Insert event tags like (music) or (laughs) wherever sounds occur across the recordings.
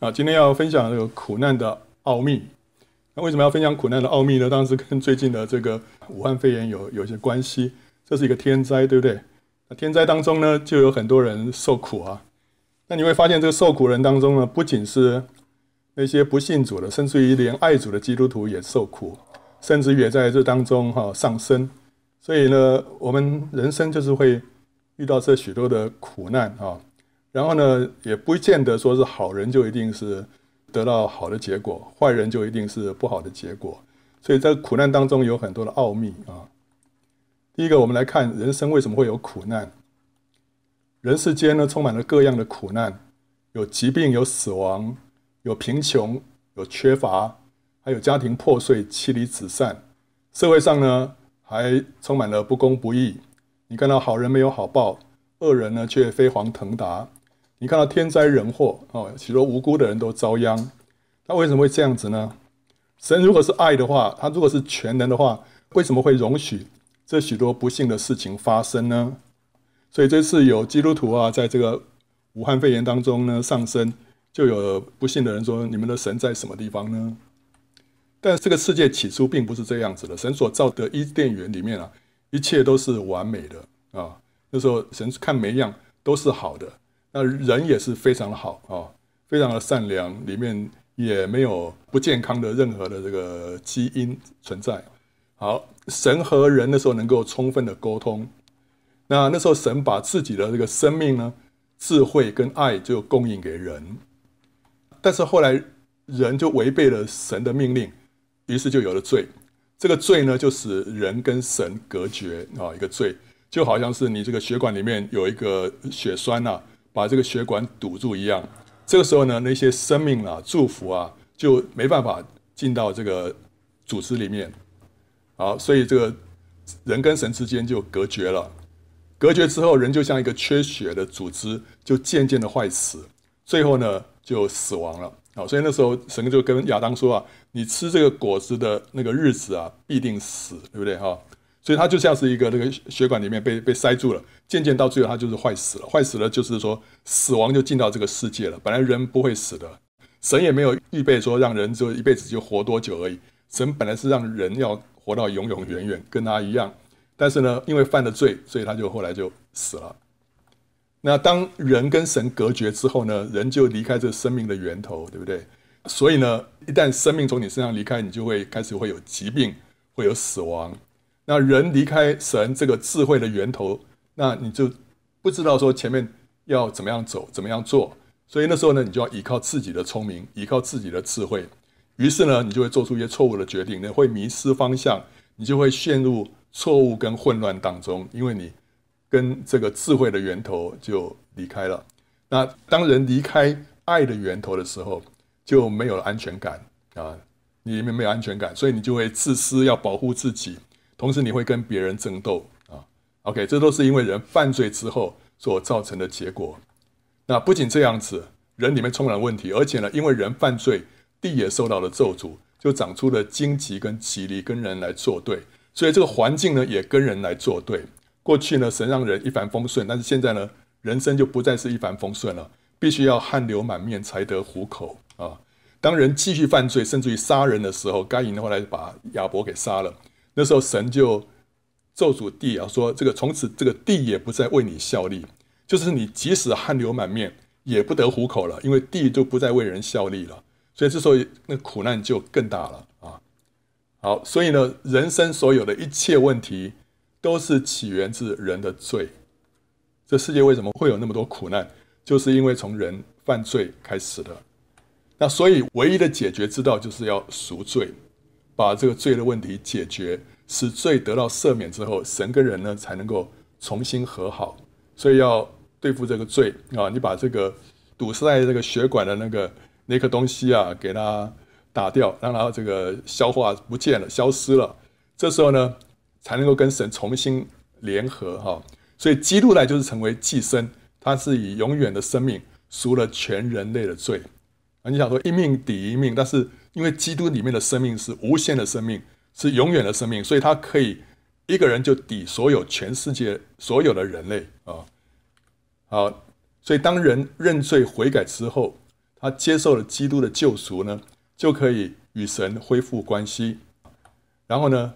啊，今天要分享这个苦难的奥秘。那为什么要分享苦难的奥秘呢？当时跟最近的这个武汉肺炎有有一些关系。这是一个天灾，对不对？那天灾当中呢，就有很多人受苦啊。那你会发现，这个受苦人当中呢，不仅是那些不信主的，甚至于连爱主的基督徒也受苦，甚至于也在这当中哈上升。所以呢，我们人生就是会遇到这许多的苦难啊。然后呢，也不见得说是好人就一定是得到好的结果，坏人就一定是不好的结果。所以在苦难当中有很多的奥秘啊。第一个，我们来看人生为什么会有苦难。人世间呢，充满了各样的苦难，有疾病，有死亡，有贫穷，有缺乏，还有家庭破碎、妻离子散。社会上呢，还充满了不公不义。你看到好人没有好报，恶人呢却飞黄腾达。你看到天灾人祸哦，许多无辜的人都遭殃，那为什么会这样子呢？神如果是爱的话，他如果是全能的话，为什么会容许这许多不幸的事情发生呢？所以这次有基督徒啊，在这个武汉肺炎当中呢上升，就有不幸的人说：“你们的神在什么地方呢？”但这个世界起初并不是这样子的，神所造的伊甸园里面啊，一切都是完美的啊。那时候神看每一样都是好的。那人也是非常的好啊，非常的善良，里面也没有不健康的任何的这个基因存在。好，神和人的时候能够充分的沟通。那那时候神把自己的这个生命呢、智慧跟爱就供应给人。但是后来人就违背了神的命令，于是就有了罪。这个罪呢，就使人跟神隔绝啊，一个罪，就好像是你这个血管里面有一个血栓呐。把这个血管堵住一样，这个时候呢，那些生命啊、祝福啊，就没办法进到这个组织里面。好，所以这个人跟神之间就隔绝了。隔绝之后，人就像一个缺血的组织，就渐渐的坏死，最后呢，就死亡了。好，所以那时候神就跟亚当说啊：“你吃这个果子的那个日子啊，必定死，对不对？”哈。所以它就像是一个那个血管里面被被塞住了，渐渐到最后它就是坏死了。坏死了就是说死亡就进到这个世界了。本来人不会死的，神也没有预备说让人就一辈子就活多久而已。神本来是让人要活到永永远远，跟他一样。但是呢，因为犯了罪，所以他就后来就死了。那当人跟神隔绝之后呢，人就离开这生命的源头，对不对？所以呢，一旦生命从你身上离开，你就会开始会有疾病，会有死亡。那人离开神这个智慧的源头，那你就不知道说前面要怎么样走，怎么样做。所以那时候呢，你就要依靠自己的聪明，依靠自己的智慧。于是呢，你就会做出一些错误的决定，你会迷失方向，你就会陷入错误跟混乱当中，因为你跟这个智慧的源头就离开了。那当人离开爱的源头的时候，就没有了安全感啊，你里面没有安全感，所以你就会自私，要保护自己。同时，你会跟别人争斗啊？OK，这都是因为人犯罪之后所造成的结果。那不仅这样子，人里面充满了问题，而且呢，因为人犯罪，地也受到了咒诅，就长出了荆棘跟棘藜，跟人来作对。所以这个环境呢，也跟人来作对。过去呢，神让人一帆风顺，但是现在呢，人生就不再是一帆风顺了，必须要汗流满面才得糊口啊。当人继续犯罪，甚至于杀人的时候，该隐后来把亚伯给杀了。那时候神就咒诅地啊，说这个从此这个地也不再为你效力，就是你即使汗流满面也不得糊口了，因为地就不再为人效力了。所以这时候那苦难就更大了啊。好，所以呢，人生所有的一切问题都是起源自人的罪。这世界为什么会有那么多苦难，就是因为从人犯罪开始的。那所以唯一的解决之道就是要赎罪。把这个罪的问题解决，使罪得到赦免之后，神跟人呢才能够重新和好。所以要对付这个罪啊，你把这个堵塞这个血管的那个那颗东西啊，给它打掉，让它这个消化不见了、消失了。这时候呢，才能够跟神重新联合哈。所以基督来就是成为寄生，他是以永远的生命赎了全人类的罪啊。你想说一命抵一命，但是。因为基督里面的生命是无限的生命，是永远的生命，所以他可以一个人就抵所有全世界所有的人类啊。好，所以当人认罪悔改之后，他接受了基督的救赎呢，就可以与神恢复关系，然后呢，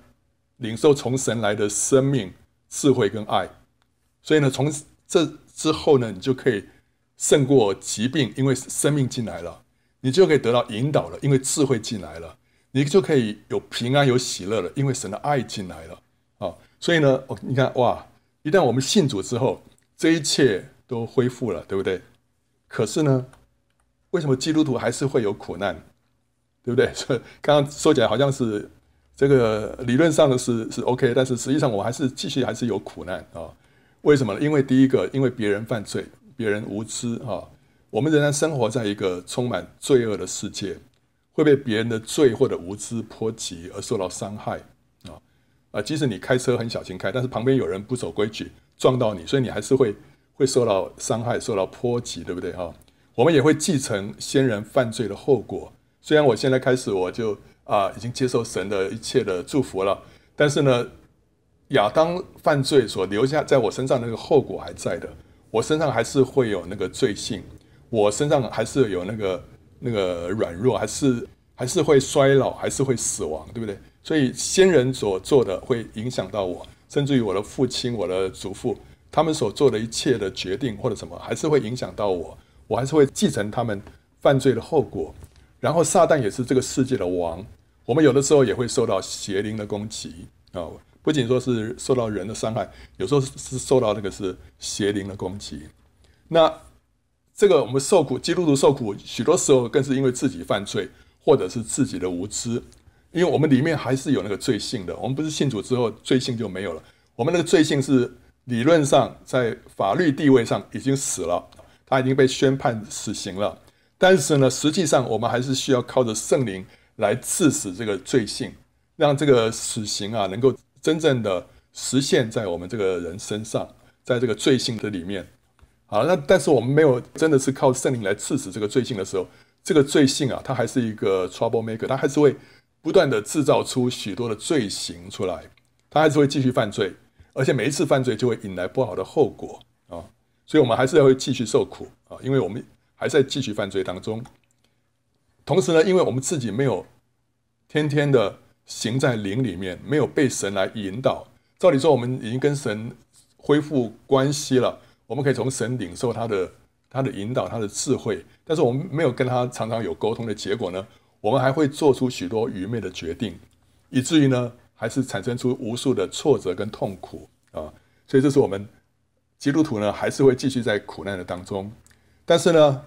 领受从神来的生命、智慧跟爱。所以呢，从这之后呢，你就可以胜过疾病，因为生命进来了；你就可以得到引导了，因为智慧进来了；你就可以有平安、有喜乐了，因为神的爱进来了。啊，所以呢，你看哇，一旦我们信主之后，这一切都恢复了，对不对？可是呢，为什么基督徒还是会有苦难？对不对？(laughs) 所以刚刚说起来好像是这个理论上的是是 OK，但是实际上我还是继续还是有苦难啊。为什么呢？因为第一个，因为别人犯罪，别人无知啊，我们仍然生活在一个充满罪恶的世界，会被别人的罪或者无知波及而受到伤害啊啊！即使你开车很小心开，但是旁边有人不守规矩撞到你，所以你还是会会受到伤害、受到波及，对不对哈？我们也会继承先人犯罪的后果。虽然我现在开始我就啊已经接受神的一切的祝福了，但是呢。亚当犯罪所留下在我身上那个后果还在的，我身上还是会有那个罪性，我身上还是有那个那个软弱，还是还是会衰老，还是会死亡，对不对？所以先人所做的会影响到我，甚至于我的父亲、我的祖父，他们所做的一切的决定或者什么，还是会影响到我，我还是会继承他们犯罪的后果。然后撒旦也是这个世界的王，我们有的时候也会受到邪灵的攻击啊。不仅说是受到人的伤害，有时候是受到那个是邪灵的攻击。那这个我们受苦，基督徒受苦，许多时候更是因为自己犯罪，或者是自己的无知。因为我们里面还是有那个罪性的，我们不是信主之后罪性就没有了。我们那个罪性是理论上在法律地位上已经死了，他已经被宣判死刑了。但是呢，实际上我们还是需要靠着圣灵来致死这个罪性，让这个死刑啊能够。真正的实现在我们这个人身上，在这个罪性的里面，好，那但是我们没有真的是靠圣灵来刺死这个罪性的时候，这个罪性啊，它还是一个 trouble maker，它还是会不断的制造出许多的罪行出来，它还是会继续犯罪，而且每一次犯罪就会引来不好的后果啊，所以我们还是要会继续受苦啊，因为我们还在继续犯罪当中，同时呢，因为我们自己没有天天的。行在灵里面，没有被神来引导。照理说，我们已经跟神恢复关系了，我们可以从神领受他的他的引导，他的智慧。但是我们没有跟他常常有沟通的结果呢，我们还会做出许多愚昧的决定，以至于呢，还是产生出无数的挫折跟痛苦啊。所以这是我们基督徒呢，还是会继续在苦难的当中。但是呢，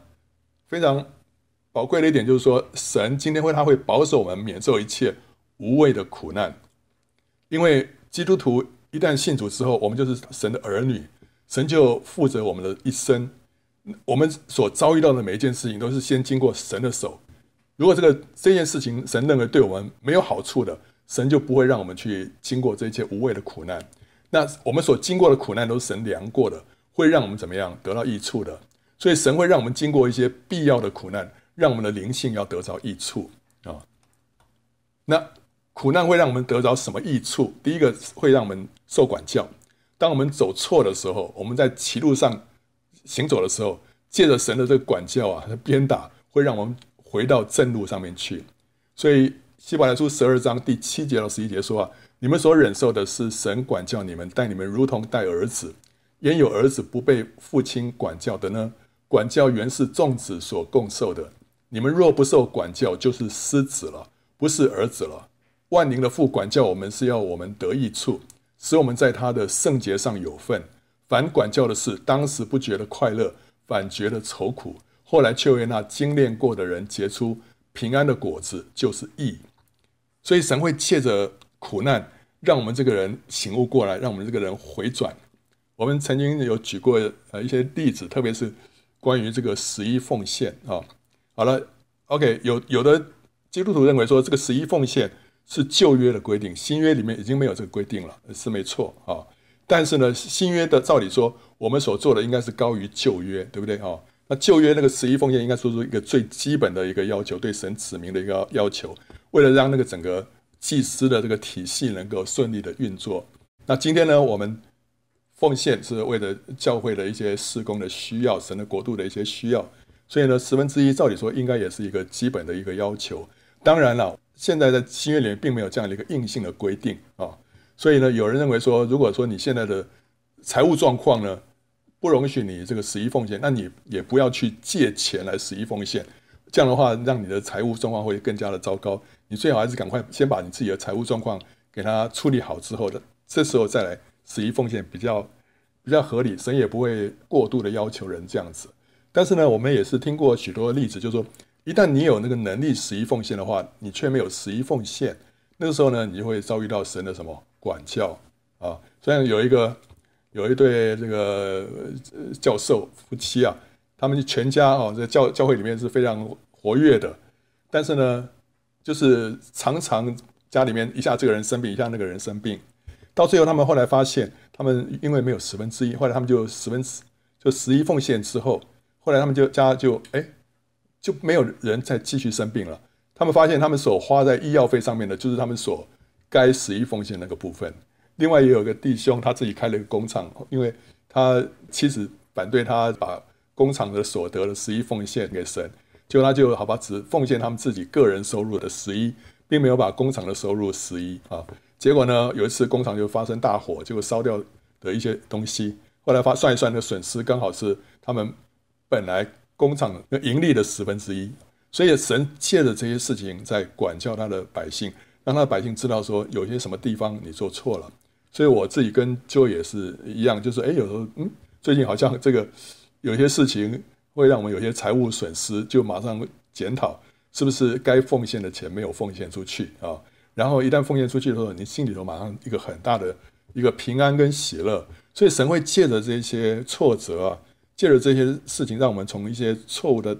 非常宝贵的一点就是说，神今天会他会保守我们免受一切。无谓的苦难，因为基督徒一旦信主之后，我们就是神的儿女，神就负责我们的一生。我们所遭遇到的每一件事情，都是先经过神的手。如果这个这件事情神认为对我们没有好处的，神就不会让我们去经过这些无谓的苦难。那我们所经过的苦难都是神量过的，会让我们怎么样得到益处的。所以神会让我们经过一些必要的苦难，让我们的灵性要得着益处啊。那。苦难会让我们得着什么益处？第一个会让我们受管教。当我们走错的时候，我们在歧路上行走的时候，借着神的这个管教啊，鞭打，会让我们回到正路上面去。所以希伯来书十二章第七节到十一节说啊：“你们所忍受的是神管教你们，待你们如同待儿子。焉有儿子不被父亲管教的呢？管教原是众子所共受的。你们若不受管教，就是失子了，不是儿子了。”万灵的父管教我们，是要我们得益处，使我们在他的圣洁上有份。凡管教的事，当时不觉得快乐，反觉得愁苦；后来却为那精炼过的人结出平安的果子，就是义。所以神会借着苦难，让我们这个人醒悟过来，让我们这个人回转。我们曾经有举过呃一些例子，特别是关于这个十一奉献啊。好了，OK，有有的基督徒认为说，这个十一奉献。是旧约的规定，新约里面已经没有这个规定了，是没错啊。但是呢，新约的照理说，我们所做的应该是高于旧约，对不对啊？那旧约那个十一奉献，应该说出一个最基本的一个要求，对神指明的一个要求，为了让那个整个祭司的这个体系能够顺利的运作。那今天呢，我们奉献是为了教会的一些施工的需要，神的国度的一些需要。所以呢，十分之一照理说应该也是一个基本的一个要求。当然了，现在在新约里面并没有这样的一个硬性的规定啊。所以呢，有人认为说，如果说你现在的财务状况呢不容许你这个十一奉献，那你也不要去借钱来十一奉献。这样的话，让你的财务状况会更加的糟糕。你最好还是赶快先把你自己的财务状况给他处理好之后的，这时候再来十一奉献比较比较合理，神也不会过度的要求人这样子。但是呢，我们也是听过许多例子，就是说，一旦你有那个能力十一奉献的话，你却没有十一奉献，那个时候呢，你就会遭遇到神的什么管教啊？虽然有一个有一对这个教授夫妻啊。他们全家哦，在教教会里面是非常活跃的，但是呢，就是常常家里面一下这个人生病，一下那个人生病，到最后他们后来发现，他们因为没有十分之一，后来他们就十分就十一奉献之后，后来他们就家就哎就没有人再继续生病了。他们发现他们所花在医药费上面的，就是他们所该十一奉献那个部分。另外也有个弟兄，他自己开了一个工厂，因为他妻子反对他把。工厂的所得的十一奉献给神，结果他就好吧，只奉献他们自己个人收入的十一，并没有把工厂的收入十一啊。结果呢，有一次工厂就发生大火，结果烧掉的一些东西，后来发算一算，那损失刚好是他们本来工厂盈利的十分之一。所以神借着这些事情在管教他的百姓，让他的百姓知道说有些什么地方你做错了。所以我自己跟就也是一样，就是哎，有时候嗯，最近好像这个。有些事情会让我们有些财务损失，就马上检讨是不是该奉献的钱没有奉献出去啊？然后一旦奉献出去的时候，你心里头马上一个很大的一个平安跟喜乐。所以神会借着这些挫折啊，借着这些事情，让我们从一些错误的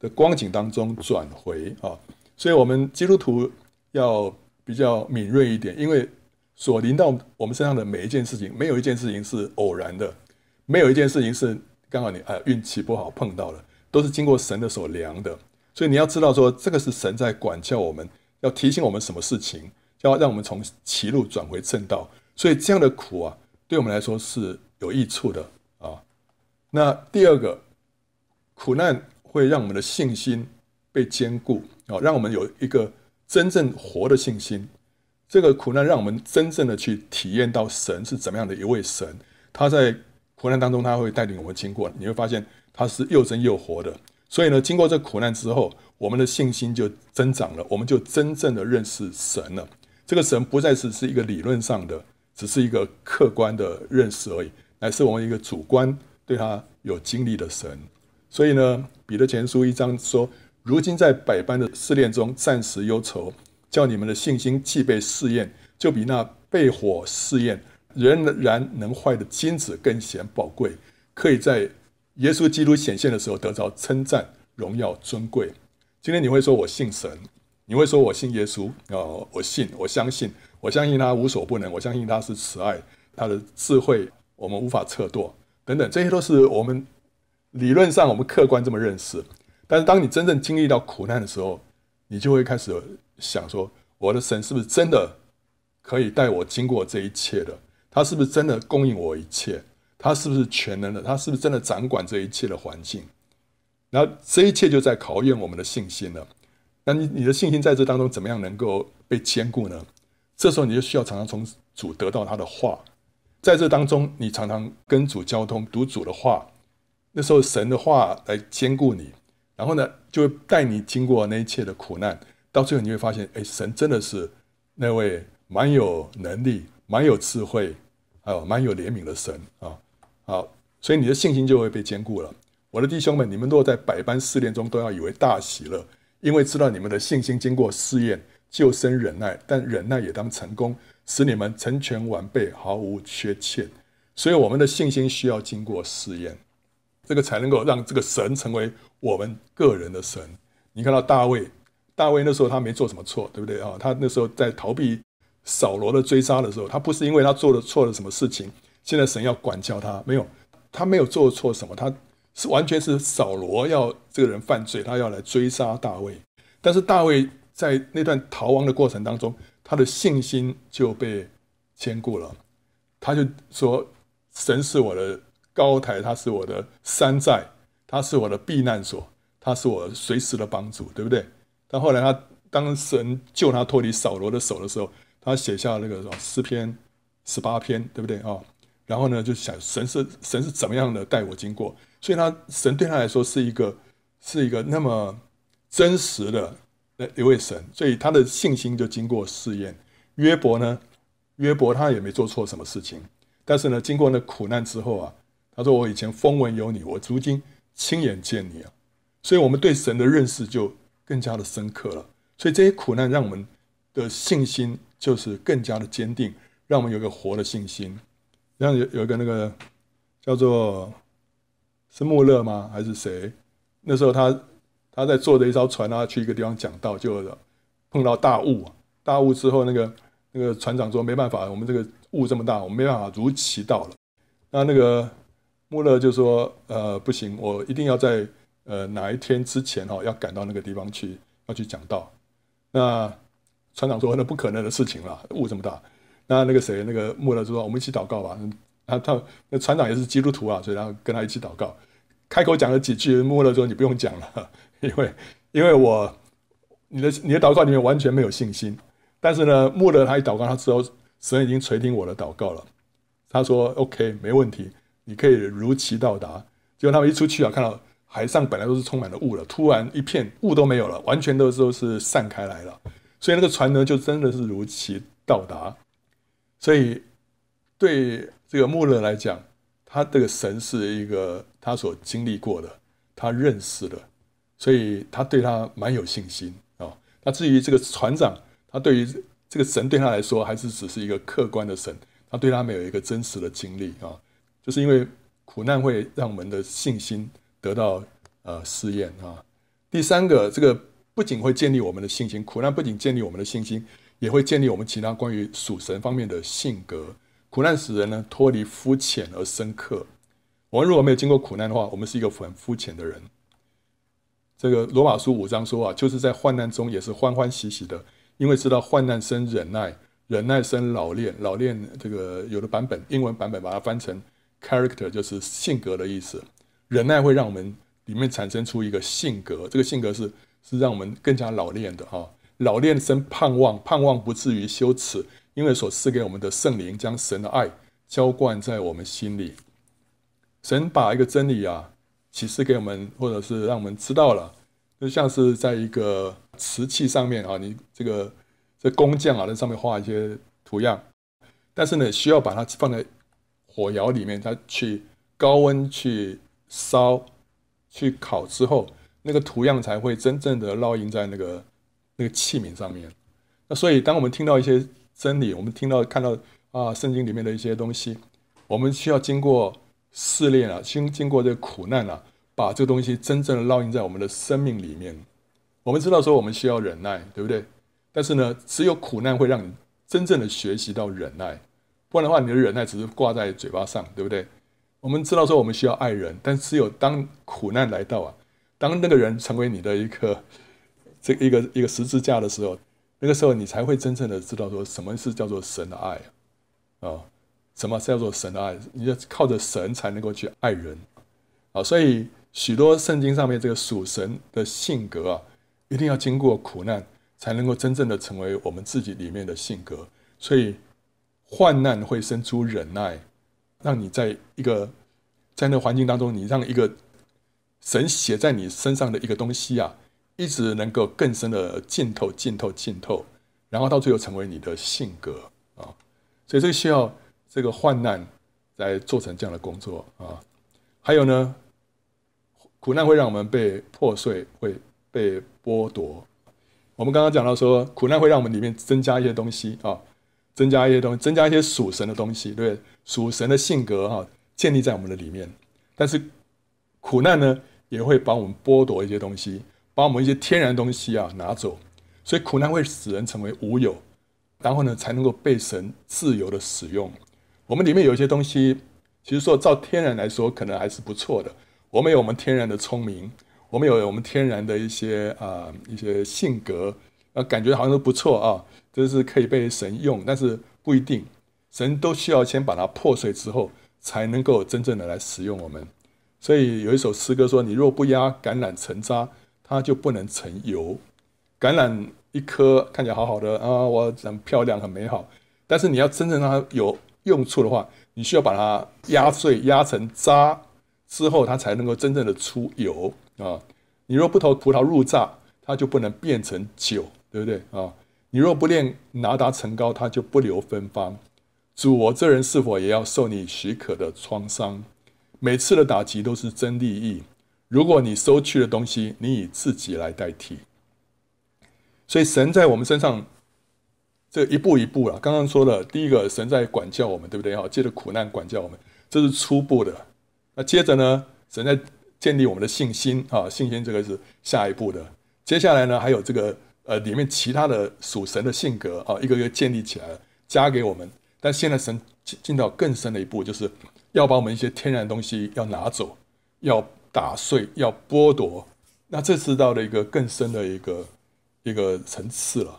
的光景当中转回啊。所以，我们基督徒要比较敏锐一点，因为所临到我们身上的每一件事情，没有一件事情是偶然的，没有一件事情是。刚好你哎运气不好碰到了，都是经过神的手量的，所以你要知道说这个是神在管教我们，要提醒我们什么事情，要让我们从歧路转回正道。所以这样的苦啊，对我们来说是有益处的。那第二个苦难会让我们的信心被坚固啊，让我们有一个真正活的信心。这个苦难让我们真正的去体验到神是怎么样的一位神，他在。苦难当中，他会带领我们经过，你会发现他是又真又活的。所以呢，经过这苦难之后，我们的信心就增长了，我们就真正的认识神了。这个神不再是是一个理论上的，只是一个客观的认识而已，乃是我们一个主观对他有经历的神。所以呢，彼得前书一章说：“如今在百般的试炼中，暂时忧愁，叫你们的信心既被试验，就比那被火试验。”仍然能坏的金子更显宝贵，可以在耶稣基督显现的时候得着称赞、荣耀、尊贵。今天你会说我信神，你会说我信耶稣啊，我信，我相信，我相信他无所不能，我相信他是慈爱，他的智慧我们无法测度，等等，这些都是我们理论上我们客观这么认识。但是当你真正经历到苦难的时候，你就会开始想说，我的神是不是真的可以带我经过这一切的？他是不是真的供应我一切？他是不是全能的？他是不是真的掌管这一切的环境？然后这一切就在考验我们的信心了。那你你的信心在这当中怎么样能够被坚固呢？这时候你就需要常常从主得到他的话，在这当中你常常跟主交通，读主的话，那时候神的话来兼顾你，然后呢就会带你经过那一切的苦难，到最后你会发现，哎，神真的是那位蛮有能力。蛮有智慧，还有蛮有怜悯的神啊，好，所以你的信心就会被坚固了。我的弟兄们，你们若在百般试炼中，都要以为大喜乐，因为知道你们的信心经过试验，就生忍耐。但忍耐也当成功，使你们成全完备，毫无缺欠。所以我们的信心需要经过试验，这个才能够让这个神成为我们个人的神。你看到大卫，大卫那时候他没做什么错，对不对啊？他那时候在逃避。扫罗的追杀的时候，他不是因为他做了错了什么事情，现在神要管教他，没有，他没有做错什么，他是完全是扫罗要这个人犯罪，他要来追杀大卫。但是大卫在那段逃亡的过程当中，他的信心就被坚固了，他就说：“神是我的高台，他是我的山寨，他是我的避难所，他是我随时的帮助，对不对？但后来他当神救他脱离扫罗的手的时候，他写下那个诗篇十八篇，对不对啊？然后呢，就想神是神是怎么样的带我经过，所以他神对他来说是一个是一个那么真实的那一位神，所以他的信心就经过试验。约伯呢，约伯他也没做错什么事情，但是呢，经过那苦难之后啊，他说我以前风闻有你，我如今亲眼见你啊，所以我们对神的认识就更加的深刻了。所以这些苦难让我们的信心就是更加的坚定，让我们有个活的信心。像有有一个那个叫做是穆勒吗？还是谁？那时候他他在坐着一艘船啊，去一个地方讲道，就碰到大雾。大雾之后，那个那个船长说：“没办法，我们这个雾这么大，我们没办法如期到了。”那那个穆勒就说：“呃，不行，我一定要在呃哪一天之前哈，要赶到那个地方去，要去讲道。”那船长说：“那不可能的事情了，雾这么大。”那那个谁，那个穆勒说：“我们一起祷告吧。”他他那船长也是基督徒啊，所以他跟他一起祷告，开口讲了几句，穆勒说：“你不用讲了，(laughs) 因为因为我你的你的祷告里面完全没有信心。但是呢，穆勒他一祷告，他知道神已经垂听我的祷告了。他说：‘OK，没问题，你可以如期到达。’结果他们一出去啊，看到海上本来都是充满了雾了，突然一片雾都没有了，完全都都是散开来了。所以那个船呢，就真的是如期到达。”所以，对这个穆勒来讲，他这个神是一个他所经历过的，他认识的，所以他对他蛮有信心啊。那至于这个船长，他对于这个神对他来说，还是只是一个客观的神，他对他没有一个真实的经历啊。就是因为苦难会让我们的信心得到呃试验啊。第三个，这个不仅会建立我们的信心，苦难不仅建立我们的信心。也会建立我们其他关于属神方面的性格。苦难使人呢脱离肤浅而深刻。我们如果没有经过苦难的话，我们是一个很肤浅的人。这个罗马书五章说啊，就是在患难中也是欢欢喜喜的，因为知道患难生忍耐，忍耐生老练，老练这个有的版本英文版本把它翻成 character，就是性格的意思。忍耐会让我们里面产生出一个性格，这个性格是是让我们更加老练的哈。老练生盼望，盼望不至于羞耻，因为所赐给我们的圣灵将神的爱浇灌在我们心里。神把一个真理啊启示给我们，或者是让我们知道了，就像是在一个瓷器上面啊，你这个这工匠啊在上面画一些图样，但是呢需要把它放在火窑里面，它去高温去烧、去烤之后，那个图样才会真正的烙印在那个。那个器皿上面，那所以当我们听到一些真理，我们听到看到啊圣经里面的一些东西，我们需要经过试炼啊，经经过这个苦难啊，把这个东西真正的烙印在我们的生命里面。我们知道说我们需要忍耐，对不对？但是呢，只有苦难会让你真正的学习到忍耐，不然的话，你的忍耐只是挂在嘴巴上，对不对？我们知道说我们需要爱人，但只有当苦难来到啊，当那个人成为你的一个。这一个一个十字架的时候，那个时候你才会真正的知道说什么是叫做神的爱啊，什么叫做神的爱？你要靠着神才能够去爱人啊，所以许多圣经上面这个属神的性格啊，一定要经过苦难才能够真正的成为我们自己里面的性格。所以患难会生出忍耐，让你在一个在那环境当中，你让一个神写在你身上的一个东西啊。一直能够更深的浸透、浸透、浸透，然后到最后成为你的性格啊！所以这个需要这个患难来做成这样的工作啊。还有呢，苦难会让我们被破碎，会被剥夺。我们刚刚讲到说，苦难会让我们里面增加一些东西啊，增加一些东西，增加一些属神的东西，对属神的性格哈，建立在我们的里面。但是苦难呢，也会帮我们剥夺一些东西。把我们一些天然东西啊拿走，所以苦难会使人成为无有，然后呢才能够被神自由的使用。我们里面有一些东西，其实说照天然来说，可能还是不错的。我们有我们天然的聪明，我们有我们天然的一些啊一些性格，啊感觉好像都不错啊，这是可以被神用，但是不一定。神都需要先把它破碎之后，才能够真正的来使用我们。所以有一首诗歌说：“你若不压橄榄成渣。”它就不能成油。橄榄一颗看起来好好的啊，我很漂亮，很美好。但是你要真正让它有用处的话，你需要把它压碎，压成渣之后，它才能够真正的出油啊。你若不投葡萄入榨，它就不能变成酒，对不对啊？你若不练拿达成高，它就不留芬芳。主，我这人是否也要受你许可的创伤？每次的打击都是真利益。如果你收去的东西，你以自己来代替。所以神在我们身上这一步一步了。刚刚说了，第一个神在管教我们，对不对？哈，借着苦难管教我们，这是初步的。那接着呢，神在建立我们的信心啊，信心这个是下一步的。接下来呢，还有这个呃里面其他的属神的性格啊，一个个建立起来了，加给我们。但现在神进进到更深的一步，就是要把我们一些天然的东西要拿走，要打碎，要剥夺。那这是到了一个更深的一个。一个层次了。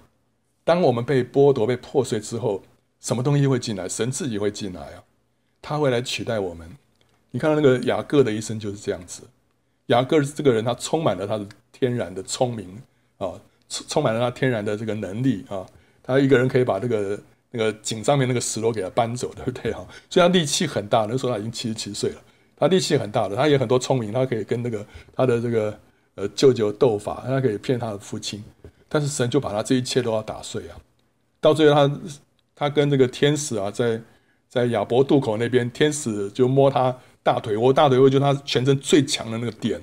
当我们被剥夺、被破碎之后，什么东西会进来？神自己会进来啊，他会来取代我们。你看到那个雅各的一生就是这样子。雅各这个人，他充满了他的天然的聪明啊，充充满了他天然的这个能力啊。他一个人可以把这个那个井上面那个石头给他搬走，对不对啊？虽然力气很大，那时候他已经七十七岁了，他力气很大的，他也很多聪明，他可以跟那个他的这个呃舅舅斗法，他可以骗他的父亲。但是神就把他这一切都要打碎啊！到最后，他他跟这个天使啊，在在亚伯渡口那边，天使就摸他大腿，我大腿窝就是他全身最强的那个点，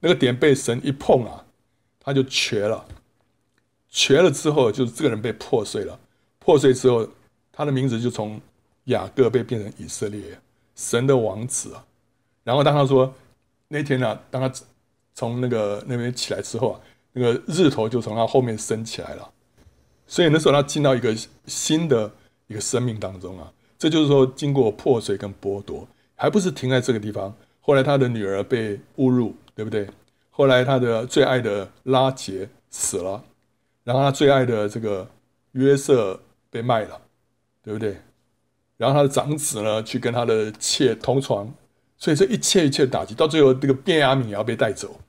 那个点被神一碰啊，他就瘸了。瘸了之后，就是这个人被破碎了。破碎之后，他的名字就从雅各被变成以色列，神的王子啊。然后当他说那天呢，当他从那个那边起来之后啊。那个日头就从他后面升起来了，所以那时候他进到一个新的一个生命当中啊，这就是说经过破碎跟剥夺，还不是停在这个地方。后来他的女儿被侮辱，对不对？后来他的最爱的拉杰死了，然后他最爱的这个约瑟被卖了，对不对？然后他的长子呢去跟他的妾同床，所以这一切一切打击，到最后这个便雅悯也要被带走。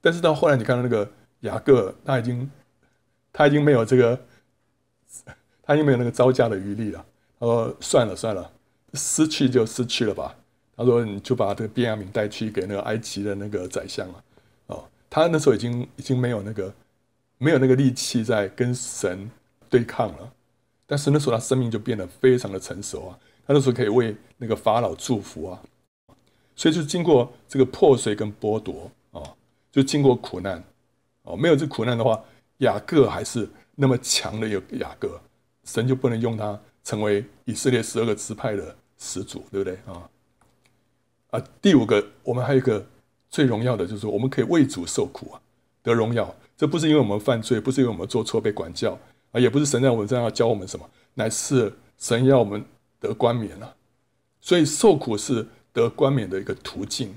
但是到后来，你看到那个雅各，他已经他已经没有这个，他已经没有那个招架的余力了。他说：“算了算了，失去就失去了吧。”他说：“你就把这个便雅悯带去给那个埃及的那个宰相了。”哦，他那时候已经已经没有那个没有那个力气在跟神对抗了。但是那时候他生命就变得非常的成熟啊，他那时候可以为那个法老祝福啊。所以就经过这个破碎跟剥夺。就经过苦难，哦，没有这苦难的话，雅各还是那么强的一个雅各，神就不能用他成为以色列十二个支派的始祖，对不对啊？啊，第五个，我们还有一个最荣耀的，就是我们可以为主受苦啊，得荣耀。这不是因为我们犯罪，不是因为我们做错被管教啊，也不是神在我们身上要教我们什么，乃是神要我们得冠冕啊。所以受苦是得冠冕的一个途径，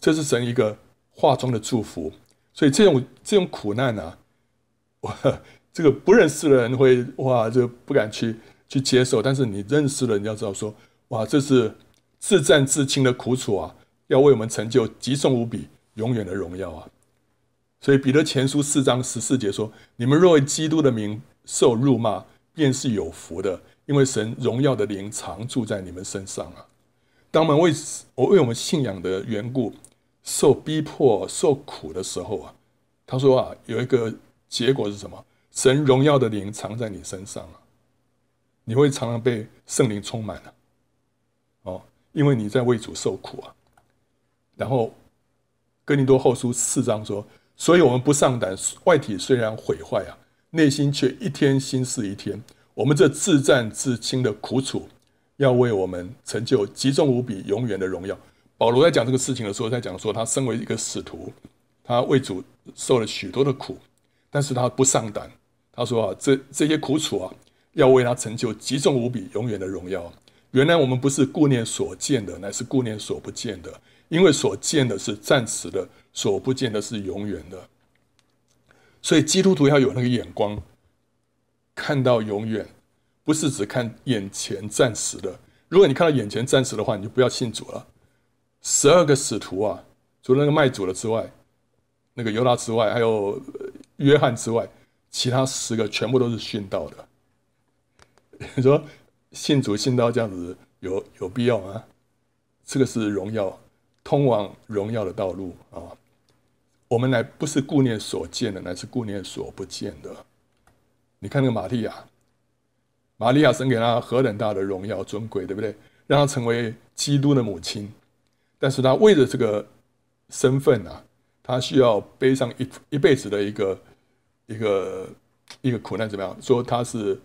这是神一个。话中的祝福，所以这种这种苦难呢，(laughs) 哇这个不认识的人会哇，就不敢去去接受。但是你认识了，你要知道说，哇，这是自战自清的苦楚啊，要为我们成就极重无比、永远的荣耀啊。所以彼得前书四章十四节说：“你们若为基督的名受辱骂，便是有福的，因为神荣耀的灵常住在你们身上啊。”当我们为我为我们信仰的缘故。受逼迫、受苦的时候啊，他说啊，有一个结果是什么？神荣耀的灵藏在你身上啊，你会常常被圣灵充满了，哦，因为你在为主受苦啊。然后哥林多后书四章说，所以我们不上胆，外体虽然毁坏啊，内心却一天心思一天。我们这自战自清的苦楚，要为我们成就极重无比、永远的荣耀。保罗在讲这个事情的时候，在讲说他身为一个使徒，他为主受了许多的苦，但是他不上胆。他说啊，这这些苦楚啊，要为他成就极重无比、永远的荣耀。原来我们不是顾念所见的，乃是顾念所不见的，因为所见的是暂时的，所不见的是永远的。所以基督徒要有那个眼光，看到永远，不是只看眼前暂时的。如果你看到眼前暂时的话，你就不要信主了。十二个使徒啊，除了那个卖主的之外，那个犹大之外，还有约翰之外，其他十个全部都是殉道的。你 (laughs) 说信主信道这样子有有必要吗？这个是荣耀，通往荣耀的道路啊！我们乃不是顾念所见的，乃是顾念所不见的。你看那个玛利亚，玛利亚神给她何等大的荣耀尊贵，对不对？让她成为基督的母亲，但是他为了这个身份啊，他需要背上一一辈子的一个一个一个苦难，怎么样？说她是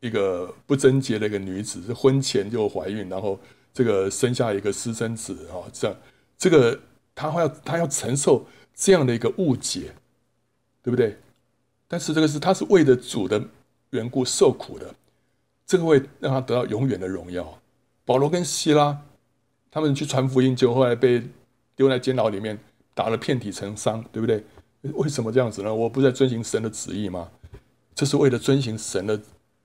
一个不贞洁的一个女子，是婚前就怀孕，然后。这个生下一个私生子啊，这样，这个他要他要承受这样的一个误解，对不对？但是这个是他是为了主的缘故受苦的，这个会让他得到永远的荣耀。保罗跟希拉他们去传福音，就后来被丢在监牢里面，打了遍体成伤，对不对？为什么这样子呢？我不是在遵行神的旨意吗？这是为了遵行神的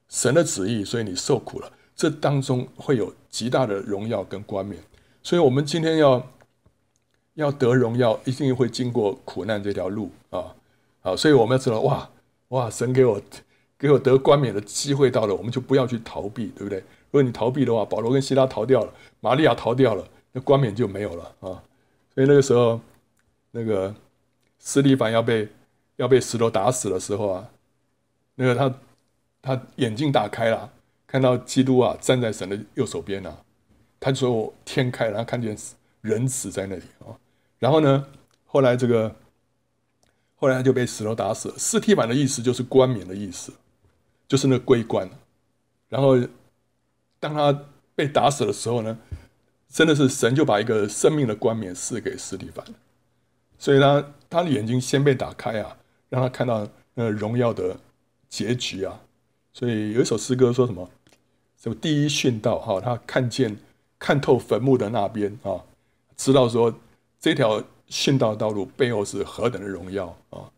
神的旨意，所以你受苦了。这当中会有极大的荣耀跟冠冕，所以我们今天要要得荣耀，一定会经过苦难这条路啊！好，所以我们要知道，哇哇，神给我给我得冠冕的机会到了，我们就不要去逃避，对不对？如果你逃避的话，保罗跟希拉逃掉了，玛利亚逃掉了，那冠冕就没有了啊！所以那个时候，那个斯蒂凡要被要被石头打死的时候啊，那个他他眼睛打开了。看到基督啊站在神的右手边啊，他就说天开，然后看见人死在那里啊。然后呢，后来这个后来他就被石头打死了。四替版的意思就是冠冕的意思，就是那桂冠。然后当他被打死的时候呢，真的是神就把一个生命的冠冕赐给斯蒂凡，所以他他的眼睛先被打开啊，让他看到呃荣耀的结局啊。所以有一首诗歌说什么？什么第一殉道哈？他看见看透坟墓的那边啊，知道说这条殉道道路背后是何等的荣耀啊！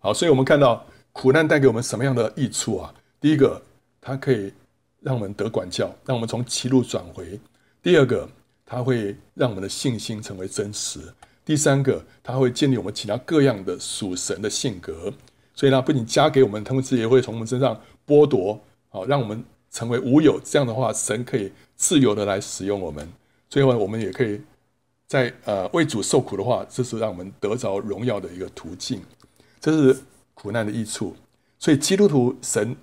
好，所以我们看到苦难带给我们什么样的益处啊？第一个，它可以让我们得管教，让我们从歧路转回；第二个，它会让我们的信心成为真实；第三个，它会建立我们其他各样的属神的性格。所以呢，不仅加给我们，同时也会从我们身上剥夺，好，让我们。成为无有，这样的话，神可以自由的来使用我们。最后，我们也可以在呃为主受苦的话，这是让我们得着荣耀的一个途径。这是苦难的益处。所以，基督徒神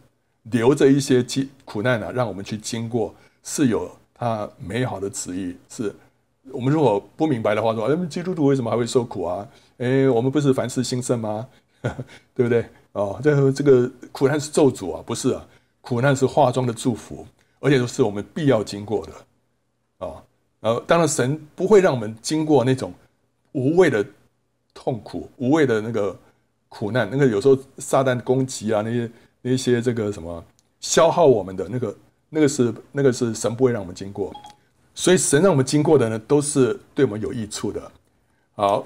留着一些经苦难呢，让我们去经过，是有他美好的旨意。是我们如果不明白的话，说，哎，基督徒为什么还会受苦啊？(laughs) 哎，我们不是凡事兴盛吗？(laughs) 对不对？哦，这这个苦难是咒诅啊，不是啊。苦难是化妆的祝福，而且都是我们必要经过的啊。然后，当然，神不会让我们经过那种无谓的痛苦、无谓的那个苦难。那个有时候撒旦攻击啊，那些那些这个什么消耗我们的那个那个是那个是神不会让我们经过。所以，神让我们经过的呢，都是对我们有益处的。好，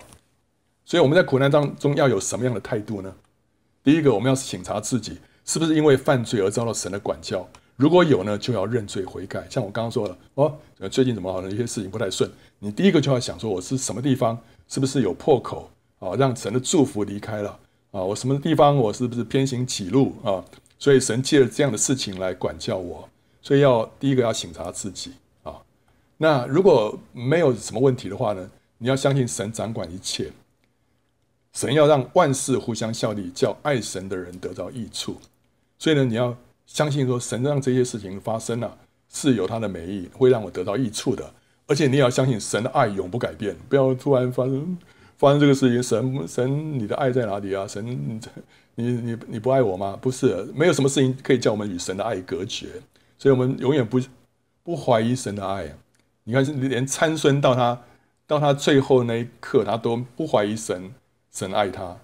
所以我们在苦难当中要有什么样的态度呢？第一个，我们要审查自己。是不是因为犯罪而遭到神的管教？如果有呢，就要认罪悔改。像我刚刚说了，哦，最近怎么好像一些事情不太顺，你第一个就要想说，我是什么地方是不是有破口啊，让神的祝福离开了啊？我什么地方我是不是偏行歧路啊？所以神借了这样的事情来管教我，所以要第一个要省察自己啊。那如果没有什么问题的话呢，你要相信神掌管一切，神要让万事互相效力，叫爱神的人得到益处。所以呢，你要相信说，神让这些事情发生了，是有他的美意，会让我得到益处的。而且你也要相信神的爱永不改变，不要突然发生发生这个事情，神神你的爱在哪里啊？神你你你你不爱我吗？不是，没有什么事情可以叫我们与神的爱隔绝。所以我们永远不不怀疑神的爱。你看，连参孙到他到他最后那一刻，他都不怀疑神，神爱他。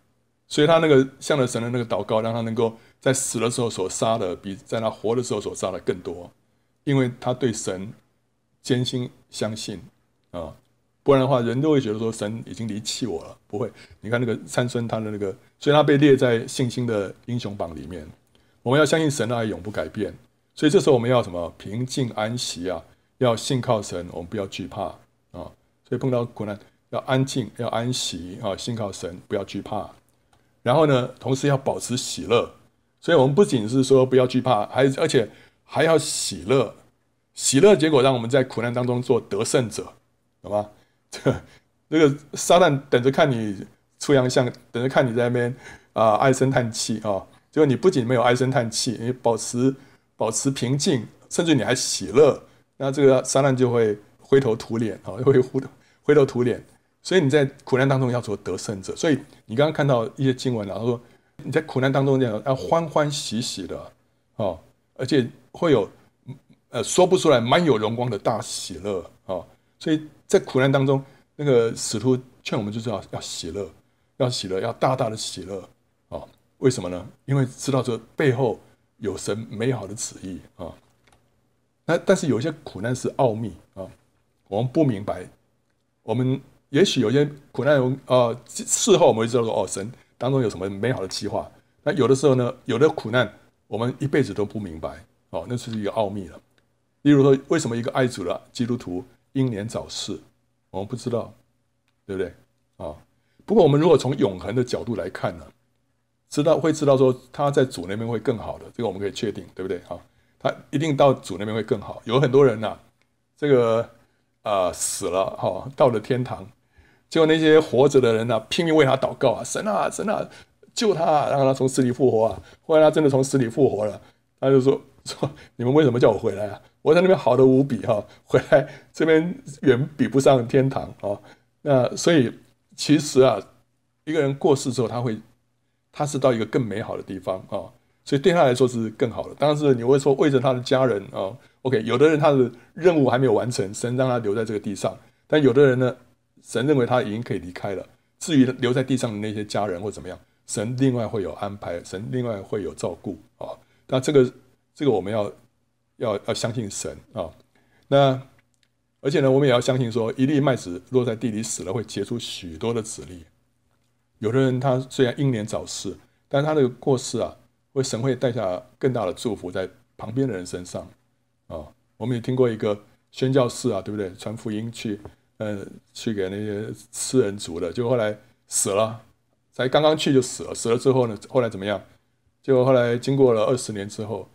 所以他那个向着神的那个祷告，让他能够。在死的时候所杀的，比在他活的时候所杀的更多，因为他对神坚信相信啊，不然的话，人都会觉得说神已经离弃我了。不会，你看那个参孙，他的那个，所以他被列在信心的英雄榜里面。我们要相信神的爱永不改变，所以这时候我们要什么？平静安息啊，要信靠神，我们不要惧怕啊。所以碰到苦难，要安静，要安息啊，信靠神，不要惧怕。然后呢，同时要保持喜乐。所以，我们不仅是说不要惧怕，还而且还要喜乐。喜乐结果让我们在苦难当中做得胜者，懂吗？(laughs) 这那个撒旦等着看你出洋相，等着看你在那边啊唉声叹气啊。结果你不仅没有唉声叹气，你保持保持平静，甚至你还喜乐，那这个撒旦就会灰头土脸啊，会灰灰头土脸。所以你在苦难当中要做得胜者。所以你刚刚看到一些经文啊，他说。你在苦难当中这样要欢欢喜喜的哦，而且会有呃说不出来蛮有荣光的大喜乐啊！所以在苦难当中，那个使徒劝我们就是要要喜乐，要喜乐，要大大的喜乐啊！为什么呢？因为知道这背后有神美好的旨意啊！那但是有些苦难是奥秘啊，我们不明白。我们也许有些苦难，呃，事后我们会知道说，哦，神。当中有什么美好的计划？那有的时候呢，有的苦难我们一辈子都不明白哦，那是一个奥秘了。例如说，为什么一个爱主的基督徒英年早逝？我们不知道，对不对？啊，不过我们如果从永恒的角度来看呢，知道会知道说他在主那边会更好的，这个我们可以确定，对不对？啊，他一定到主那边会更好。有很多人呐，这个啊死了哈，到了天堂。结果那些活着的人呢，拼命为他祷告啊，神啊，神啊，救他，让他从死里复活啊！后来他真的从死里复活了，他就说 (laughs) 说你们为什么叫我回来啊？我在那边好的无比哈，回来这边远比不上天堂啊！那所以其实啊，一个人过世之后，他会他是到一个更美好的地方啊，所以对他来说是更好的。当然是你会说为着他的家人啊，OK，有的人他的任务还没有完成，神让他留在这个地上，但有的人呢？神认为他已经可以离开了。至于留在地上的那些家人或怎么样，神另外会有安排，神另外会有照顾啊。那这个这个我们要要要相信神啊。那而且呢，我们也要相信说，一粒麦子落在地里死了，会结出许多的籽粒。有的人他虽然英年早逝，但他的过世啊，会神会带下更大的祝福在旁边的人身上啊。我们也听过一个宣教士啊，对不对？传福音去。嗯，去给那些吃人族的，就后来死了，才刚刚去就死了。死了之后呢，后来怎么样？就后来经过了二十年之后，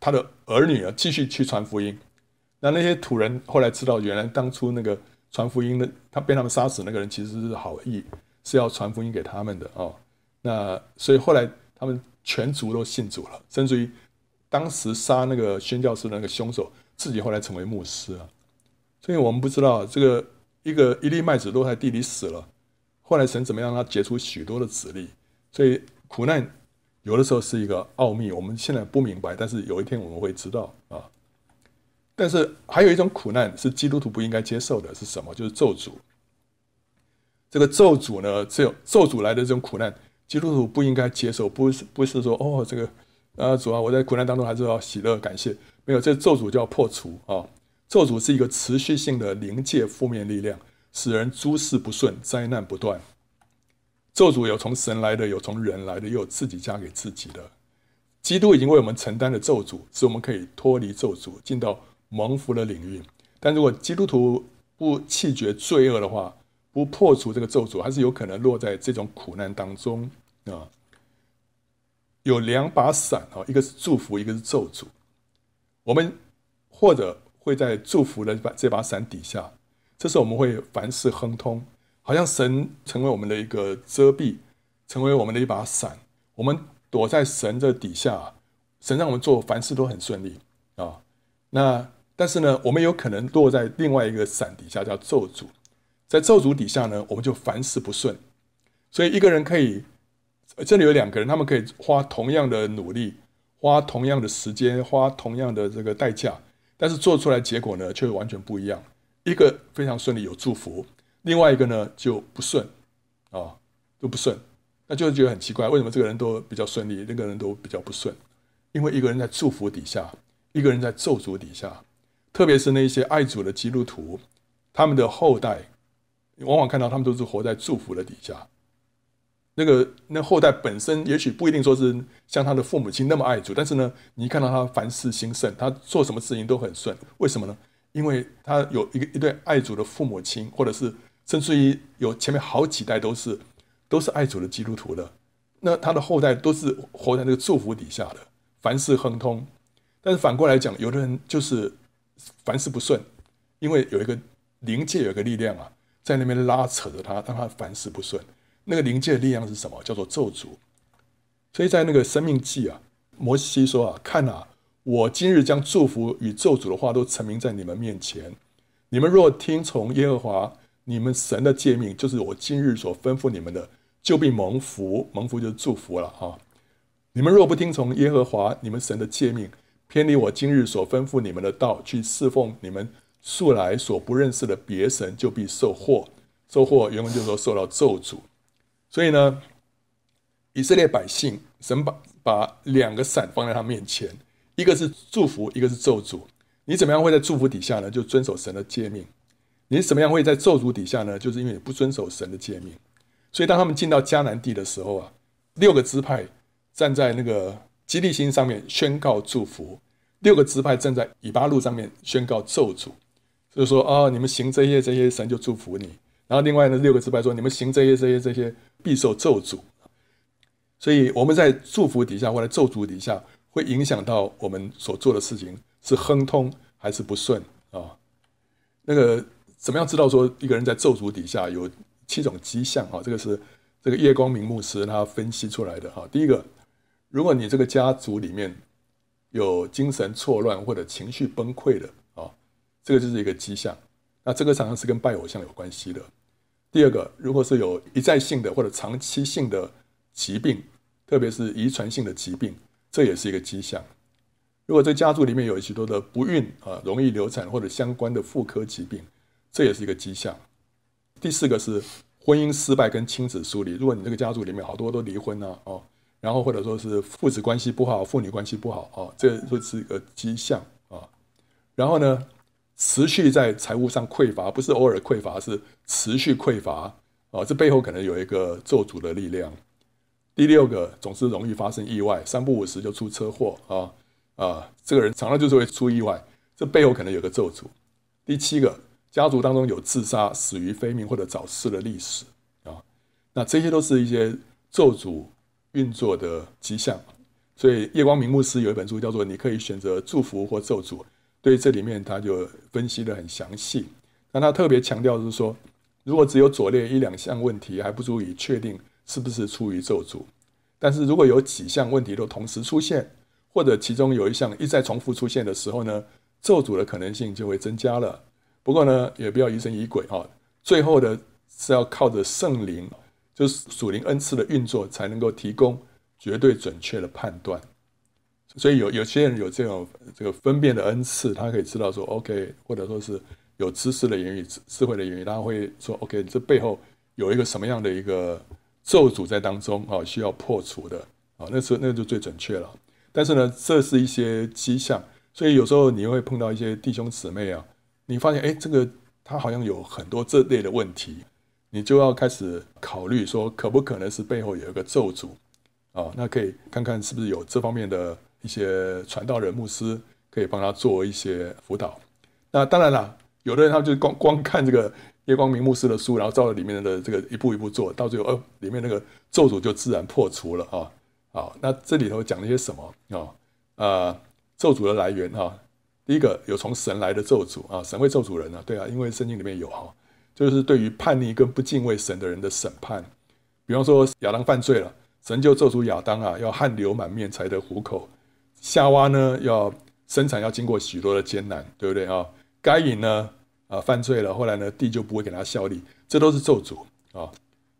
他的儿女啊继续去传福音。那那些土人后来知道，原来当初那个传福音的，他被他们杀死那个人其实是好意，是要传福音给他们的哦。那所以后来他们全族都信主了，甚至于当时杀那个宣教士的那个凶手，自己后来成为牧师啊。所以我们不知道这个一个一粒麦子落在地里死了，后来神怎么样让它结出许多的籽粒？所以苦难有的时候是一个奥秘，我们现在不明白，但是有一天我们会知道啊。但是还有一种苦难是基督徒不应该接受的，是什么？就是咒诅。这个咒诅呢，只有咒诅来的这种苦难，基督徒不应该接受，不是不是说哦这个啊主啊，我在苦难当中还是要喜乐感谢，没有这咒诅就要破除啊。咒诅是一个持续性的临界负面力量，使人诸事不顺，灾难不断。咒诅有从神来的，有从人来的，也有自己加给自己的。基督已经为我们承担了咒诅，使我们可以脱离咒诅，进到蒙福的领域。但如果基督徒不弃绝罪恶的话，不破除这个咒诅，还是有可能落在这种苦难当中啊。有两把伞啊，一个是祝福，一个是咒诅。我们或者。会在祝福的把这把伞底下，这时候我们会凡事亨通，好像神成为我们的一个遮蔽，成为我们的一把伞，我们躲在神的底下，神让我们做凡事都很顺利啊。那但是呢，我们有可能落在另外一个伞底下，叫咒诅，在咒诅底下呢，我们就凡事不顺。所以一个人可以，这里有两个人，他们可以花同样的努力，花同样的时间，花同样的这个代价。但是做出来结果呢，却完全不一样。一个非常顺利有祝福，另外一个呢就不顺，啊，都不顺，那就觉得很奇怪，为什么这个人都比较顺利，那个人都比较不顺？因为一个人在祝福底下，一个人在咒诅底下，特别是那些爱主的基督徒，他们的后代，往往看到他们都是活在祝福的底下。那个那后代本身也许不一定说是像他的父母亲那么爱主，但是呢，你看到他凡事兴盛，他做什么事情都很顺。为什么呢？因为他有一个一对爱主的父母亲，或者是甚至于有前面好几代都是都是爱主的基督徒的，那他的后代都是活在那个祝福底下的，凡事亨通。但是反过来讲，有的人就是凡事不顺，因为有一个灵界有一个力量啊，在那边拉扯着他，让他凡事不顺。那个灵界的力量是什么？叫做咒诅。所以在那个生命记啊，摩西说啊，看啊，我今日将祝福与咒诅的话都陈明在你们面前。你们若听从耶和华你们神的诫命，就是我今日所吩咐你们的，就必蒙福。蒙福就是祝福了哈。你们若不听从耶和华你们神的诫命，偏离我今日所吩咐你们的道，去侍奉你们素来所不认识的别神，就必受祸。受祸原文就是说受到咒诅。所以呢，以色列百姓，神把把两个伞放在他面前，一个是祝福，一个是咒诅。你怎么样会在祝福底下呢？就遵守神的诫命。你怎么样会在咒诅底下呢？就是因为你不遵守神的诫命。所以当他们进到迦南地的时候啊，六个支派站在那个。基利星上面宣告祝福，六个支派站在以巴路上面宣告咒诅，就是说啊，你们行这些这些，神就祝福你。然后另外呢，六个支派说，你们行这些这些这些，必受咒诅。所以我们在祝福底下或者咒诅底下，会影响到我们所做的事情是亨通还是不顺啊？那个怎么样知道说一个人在咒诅底下有七种迹象啊？这个是这个叶光明牧师他分析出来的哈。第一个。如果你这个家族里面有精神错乱或者情绪崩溃的啊，这个就是一个迹象。那这个常常是跟拜偶像有关系的。第二个，如果是有一再性的或者长期性的疾病，特别是遗传性的疾病，这也是一个迹象。如果这家族里面有许多的不孕啊、容易流产或者相关的妇科疾病，这也是一个迹象。第四个是婚姻失败跟亲子疏离。如果你这个家族里面好多都离婚啊，哦。然后或者说是父子关系不好，父女关系不好哦，这都是一个迹象啊。然后呢，持续在财务上匮乏，不是偶尔匮乏，是持续匮乏啊。这背后可能有一个咒诅的力量。第六个，总是容易发生意外，三不五时就出车祸啊啊，这个人常常就是会出意外，这背后可能有个咒诅。第七个，家族当中有自杀、死于非命或者早逝的历史啊，那这些都是一些咒诅。运作的迹象，所以叶光明牧师有一本书叫做《你可以选择祝福或咒诅》，对这里面他就分析的很详细。但他特别强调是说，如果只有左列一两项问题还不足以确定是不是出于咒诅，但是如果有几项问题都同时出现，或者其中有一项一再重复出现的时候呢，咒诅的可能性就会增加了。不过呢，也不要疑神疑鬼哈，最后的是要靠着圣灵。就是属灵恩赐的运作，才能够提供绝对准确的判断。所以有有些人有这种这个分辨的恩赐，他可以知道说 OK，或者说是有知识的言语、智慧的言语，他会说 OK，这背后有一个什么样的一个咒诅在当中啊，需要破除的啊，那是那就最准确了。但是呢，这是一些迹象，所以有时候你会碰到一些弟兄姊妹啊，你发现哎，这个他好像有很多这类的问题。你就要开始考虑说，可不可能是背后有一个咒诅啊？那可以看看是不是有这方面的一些传道人、牧师可以帮他做一些辅导。那当然了，有的人他就光光看这个叶光明牧师的书，然后照着里面的这个一步一步做到最后，哦，里面那个咒诅就自然破除了啊。好，那这里头讲了些什么啊？呃，咒诅的来源哈，第一个有从神来的咒诅啊，神会咒诅人啊，对啊，因为圣经里面有哈。就是对于叛逆跟不敬畏神的人的审判，比方说亚当犯罪了，神就咒诅亚当啊，要汗流满面才得糊口；夏娃呢，要生产要经过许多的艰难，对不对啊？该隐呢，啊犯罪了，后来呢，地就不会给他效力，这都是咒诅啊。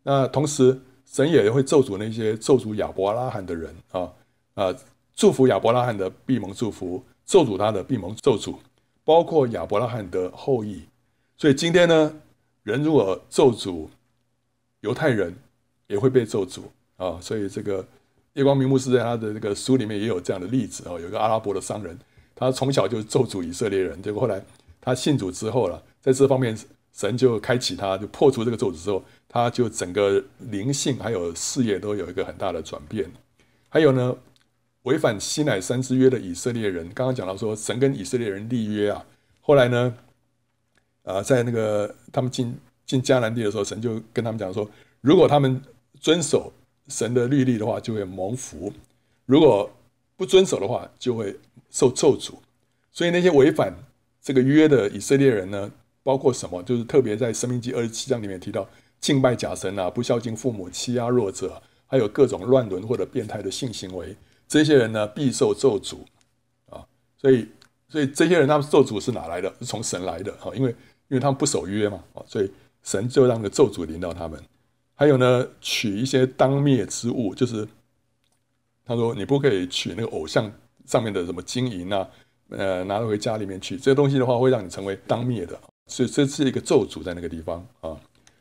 那同时，神也会咒诅那些咒诅亚伯拉罕的人啊啊，祝福亚伯拉罕的闭蒙祝福，咒诅他的闭蒙咒诅，包括亚伯拉罕的后裔。所以今天呢？人如果咒诅犹太人，也会被咒诅啊！所以这个叶光明牧师在他的这个书里面也有这样的例子啊。有个阿拉伯的商人，他从小就咒诅以色列人，结果后来他信主之后了，在这方面神就开启他，就破除这个咒诅之后，他就整个灵性还有事业都有一个很大的转变。还有呢，违反西乃山之约的以色列人，刚刚讲到说神跟以色列人立约啊，后来呢？啊，在那个他们进进迦南地的时候，神就跟他们讲说，如果他们遵守神的律例的话，就会蒙福；如果不遵守的话，就会受咒诅。所以那些违反这个约的以色列人呢，包括什么？就是特别在《生命记》二十七章里面提到，敬拜假神啊，不孝敬父母，欺压弱者，还有各种乱伦或者变态的性行为，这些人呢必受咒诅啊。所以，所以这些人他们咒诅是哪来的？是从神来的啊，因为因为他们不守约嘛啊，所以神就让个咒诅临到他们。还有呢，取一些当灭之物，就是他说你不可以取那个偶像上面的什么金银啊。呃，拿回家里面去，这些东西的话会让你成为当灭的，所以这是一个咒诅在那个地方啊。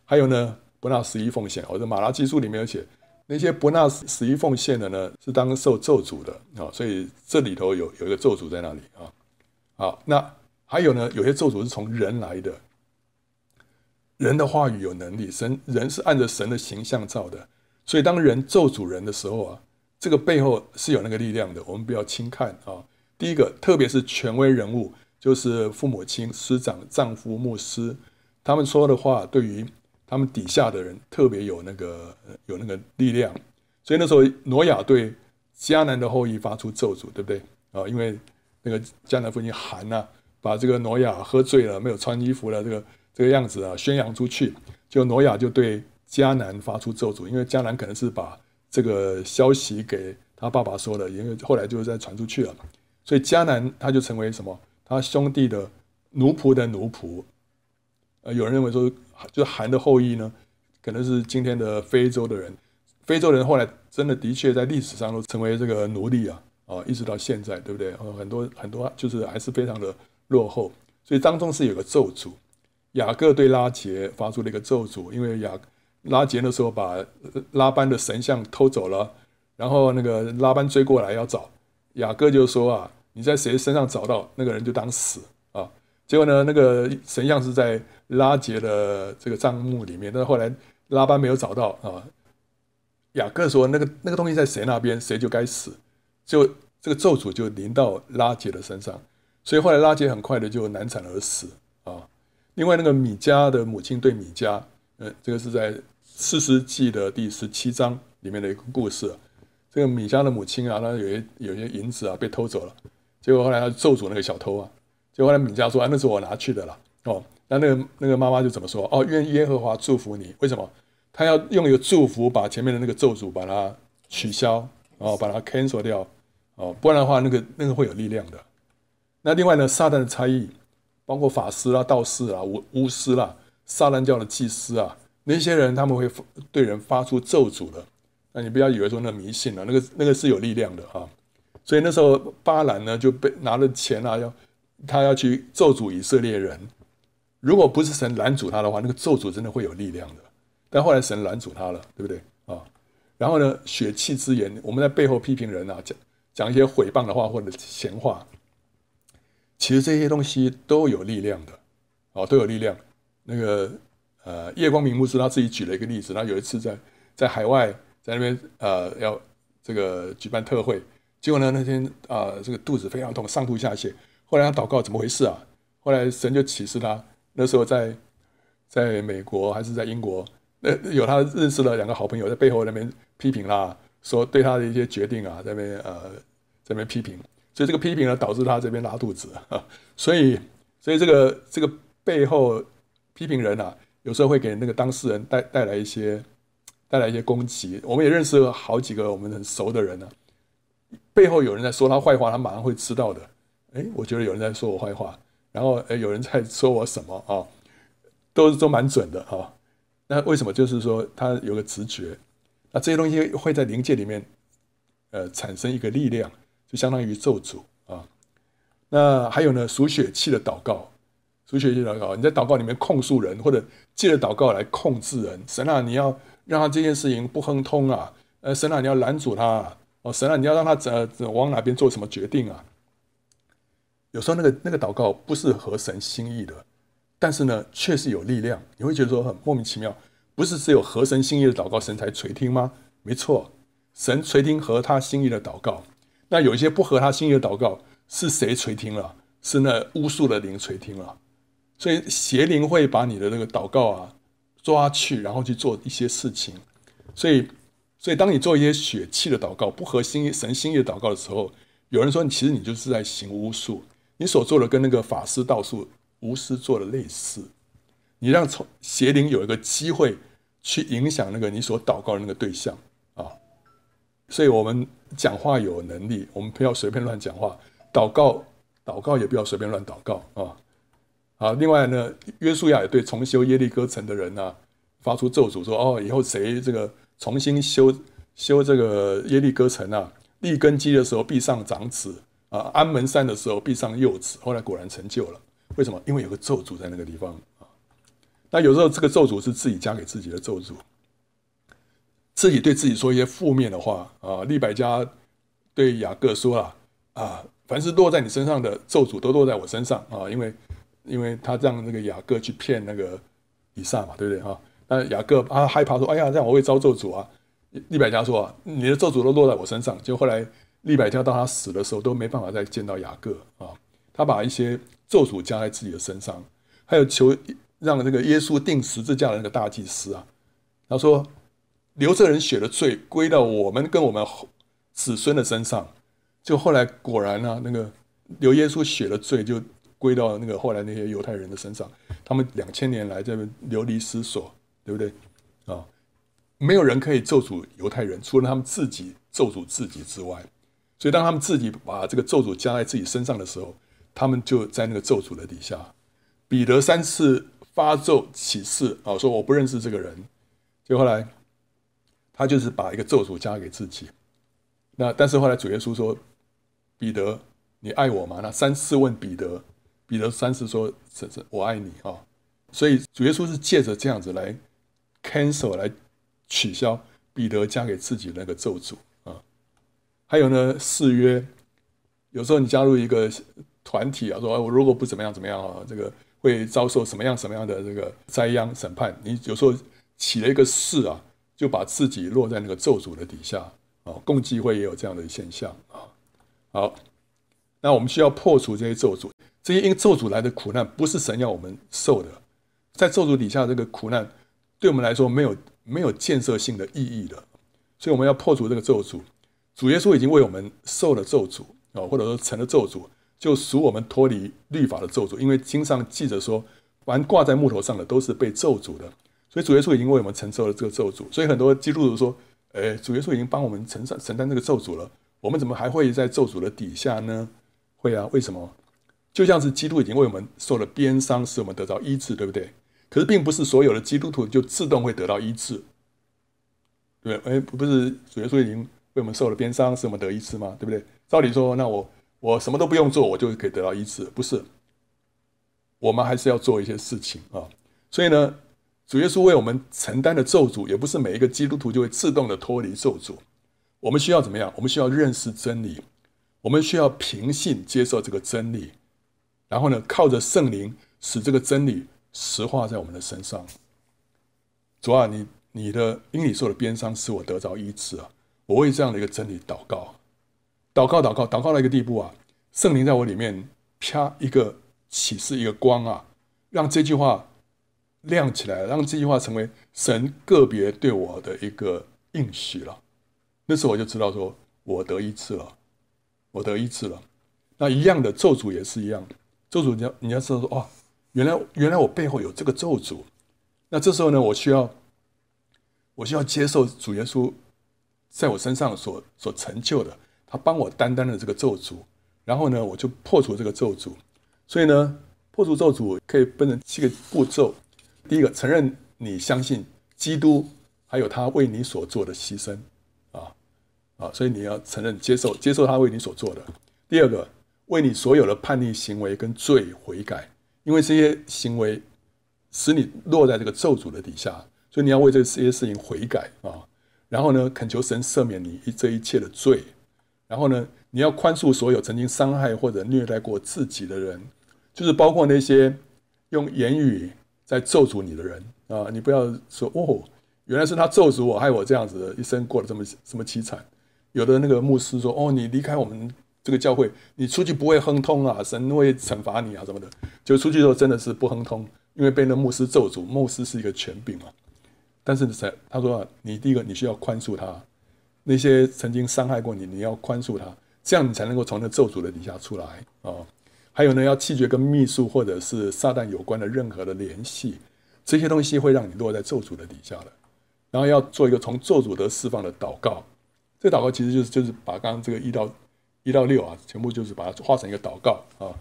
还有呢，不纳十一奉献，或者马拉基书里面有写，那些不纳十一奉献的呢，是当受咒诅的啊。所以这里头有有一个咒诅在那里啊。好，那还有呢，有些咒诅是从人来的，人的话语有能力，神人是按着神的形象造的，所以当人咒诅人的时候啊，这个背后是有那个力量的，我们不要轻看啊。第一个，特别是权威人物，就是父母亲、师长、丈夫、牧师，他们说的话，对于他们底下的人特别有那个有那个力量。所以那时候，挪亚对迦南的后裔发出咒诅，对不对啊？因为那个迦南父亲韩呐，把这个挪亚喝醉了、没有穿衣服的这个这个样子啊宣扬出去，就挪亚就对迦南发出咒诅，因为迦南可能是把这个消息给他爸爸说的，因为后来就再传出去了。所以迦南他就成为什么？他兄弟的奴仆的奴仆。呃，有人认为说，就是韩的后裔呢，可能是今天的非洲的人。非洲人后来真的的确在历史上都成为这个奴隶啊，啊，一直到现在，对不对？很多很多就是还是非常的落后。所以当中是有个咒诅，雅各对拉杰发出了一个咒诅，因为雅拉杰那时候把拉班的神像偷走了，然后那个拉班追过来要找，雅各就说啊。你在谁身上找到那个人就当死啊！结果呢，那个神像是在拉杰的这个账目里面，但是后来拉班没有找到啊。雅各说：“那个那个东西在谁那边，谁就该死。”就这个咒诅就临到拉杰的身上，所以后来拉杰很快的就难产而死啊。另外，那个米迦的母亲对米迦，呃，这个是在四世纪的第十七章里面的一个故事。这个米迦的母亲啊，她有些有些银子啊被偷走了。结果后来他咒诅那个小偷啊，结果后来米迦说：“啊，那是我拿去的了。”哦，那那个那个妈妈就怎么说？哦，愿耶和华祝福你。为什么？他要用一个祝福把前面的那个咒诅把它取消，哦，把它 cancel 掉，哦，不然的话，那个那个会有力量的。那另外呢，撒旦的差异，包括法师啦、道士啊、巫巫师啦、撒旦教的祭司啊，那些人他们会对人发出咒诅的。那你不要以为说那迷信了，那个那个是有力量的啊。所以那时候巴兰呢就被拿了钱啊，要他要去咒诅以色列人。如果不是神拦阻他的话，那个咒诅真的会有力量的。但后来神拦阻他了，对不对啊？然后呢，血气之言，我们在背后批评人啊，讲讲一些毁谤的话或者闲话，其实这些东西都有力量的，哦，都有力量。那个呃，夜光明牧师他自己举了一个例子，他有一次在在海外在那边呃要这个举办特会。结果呢？那天啊，这个肚子非常痛，上吐下泻。后来他祷告，怎么回事啊？后来神就启示他，那时候在在美国还是在英国，那有他认识了两个好朋友，在背后那边批评他，说对他的一些决定啊，在那边呃，在那边批评。所以这个批评呢，导致他这边拉肚子啊。(laughs) 所以，所以这个这个背后批评人啊，有时候会给那个当事人带带来一些带来一些攻击。我们也认识了好几个我们很熟的人呢。背后有人在说他坏话，他马上会知道的。哎，我觉得有人在说我坏话，然后哎，有人在说我什么啊？(laughs) 都都蛮准的啊。那为什么？就是说他有个直觉。那这些东西会在灵界里面，呃，产生一个力量，就相当于咒诅啊。那还有呢，属血气的祷告，属血气祷告，你在祷告里面控诉人，或者借着祷告来控制人。神啊，你要让他这件事情不亨通啊！呃，神啊，你要拦阻他。啊哦，神啊，你要让他怎怎往哪边做什么决定啊？有时候那个那个祷告不是合神心意的，但是呢，确实有力量。你会觉得说很莫名其妙，不是只有合神心意的祷告神才垂听吗？没错，神垂听合他心意的祷告。那有一些不合他心意的祷告，是谁垂听了？是那巫术的灵垂听了。所以邪灵会把你的那个祷告啊，抓去，然后去做一些事情。所以，所以当你做一些血气的祷告，不合心意、神心意的祷告的时候，有人说，其实你就是在行巫术，你所做的跟那个法师道术、巫师做的类似。你让从邪灵有一个机会去影响那个你所祷告的那个对象啊。所以我们讲话有能力，我们不要随便乱讲话。祷告，祷告也不要随便乱祷告啊。好，另外呢，约书亚也对重修耶利哥城的人呢，发出咒诅，说：哦，以后谁这个。重新修修这个耶利哥城啊，立根基的时候必上长子啊，安门山的时候必上幼子。后来果然成就了，为什么？因为有个咒诅在那个地方啊。那有时候这个咒诅是自己加给自己的咒诅，自己对自己说一些负面的话啊。利百加对雅各说了啊，凡是落在你身上的咒诅都落在我身上啊，因为因为他让那个雅各去骗那个以撒嘛，对不对哈？那雅各啊害怕说：“哎呀，这样我会遭咒诅啊！”利百加说：“你的咒诅都落在我身上。”就后来利百加到他死的时候都没办法再见到雅各啊。他把一些咒诅加在自己的身上，还有求让这个耶稣定十字架的那个大祭司啊，他说：“流这人血的罪归到我们跟我们子孙的身上。”就后来果然呢，那个流耶稣血的罪就归到那个后来那些犹太人的身上。他们两千年来这流离失所。对不对啊？没有人可以咒诅犹太人，除了他们自己咒诅自己之外。所以，当他们自己把这个咒诅加在自己身上的时候，他们就在那个咒诅的底下。彼得三次发咒起誓啊，说我不认识这个人。就后来，他就是把一个咒诅加给自己。那但是后来主耶稣说：“彼得，你爱我吗？”那三次问彼得，彼得三次说：“是是，我爱你啊。”所以主耶稣是借着这样子来。cancel 来取消彼得加给自己那个咒诅，还有呢誓约，有时候你加入一个团体啊，说我如果不怎么样怎么样啊，这个会遭受什么样什么样的这个灾殃审判。你有时候起了一个誓啊，就把自己落在那个咒诅的底下啊。共济会也有这样的现象啊。好，那我们需要破除这些咒诅，这些因咒诅来的苦难不是神要我们受的，在咒诅底下这个苦难。对我们来说没有没有建设性的意义的，所以我们要破除这个咒诅。主耶稣已经为我们受了咒诅啊，或者说成了咒诅，就赎我们脱离律法的咒诅。因为经上记着说，凡挂在木头上的都是被咒诅的，所以主耶稣已经为我们承受了这个咒诅。所以很多基督徒说：“哎，主耶稣已经帮我们承担承担这个咒诅了，我们怎么还会在咒诅的底下呢？”会啊，为什么？就像是基督已经为我们受了鞭伤，使我们得到医治，对不对？可是，并不是所有的基督徒就自动会得到医治，对不对？哎，不是主耶稣已经为我们受了鞭伤，使我们得医治吗？对不对？照理说，那我我什么都不用做，我就可以得到医治，不是？我们还是要做一些事情啊。所以呢，主耶稣为我们承担的咒诅，也不是每一个基督徒就会自动的脱离咒诅。我们需要怎么样？我们需要认识真理，我们需要凭信接受这个真理，然后呢，靠着圣灵使这个真理。实化在我们的身上，主啊，你你的因你受的鞭伤使我得着医治啊！我为这样的一个真理祷告，祷告，祷告，祷告到一个地步啊，圣灵在我里面啪一个启示，一个光啊，让这句话亮起来，让这句话成为神个别对我的一个应许了。那时候我就知道说，我得医治了，我得医治了。那一样的咒诅也是一样，咒诅你要你要知道说，哦。原来，原来我背后有这个咒诅，那这时候呢，我需要，我需要接受主耶稣在我身上所所成就的，他帮我担当了这个咒诅，然后呢，我就破除这个咒诅。所以呢，破除咒诅可以分成七个步骤。第一个，承认你相信基督，还有他为你所做的牺牲，啊啊，所以你要承认、接受、接受他为你所做的。第二个，为你所有的叛逆行为跟罪悔改。因为这些行为使你落在这个咒诅的底下，所以你要为这些事情悔改啊。然后呢，恳求神赦免你这一切的罪。然后呢，你要宽恕所有曾经伤害或者虐待过自己的人，就是包括那些用言语在咒诅你的人啊。你不要说哦，原来是他咒诅我，害我这样子的一生过得这么这么凄惨。有的那个牧师说哦，你离开我们。这个教会，你出去不会亨通啊，神会惩罚你啊什么的。就出去之后真的是不亨通，因为被那牧师咒诅，牧师是一个权柄嘛。但是在他说，你第一个你需要宽恕他，那些曾经伤害过你，你要宽恕他，这样你才能够从那咒诅的底下出来啊。还有呢，要弃绝跟秘术或者是撒旦有关的任何的联系，这些东西会让你落在咒诅的底下的。然后要做一个从咒诅得释放的祷告，这祷告其实就是就是把刚刚这个一到一到六啊，全部就是把它化成一个祷告啊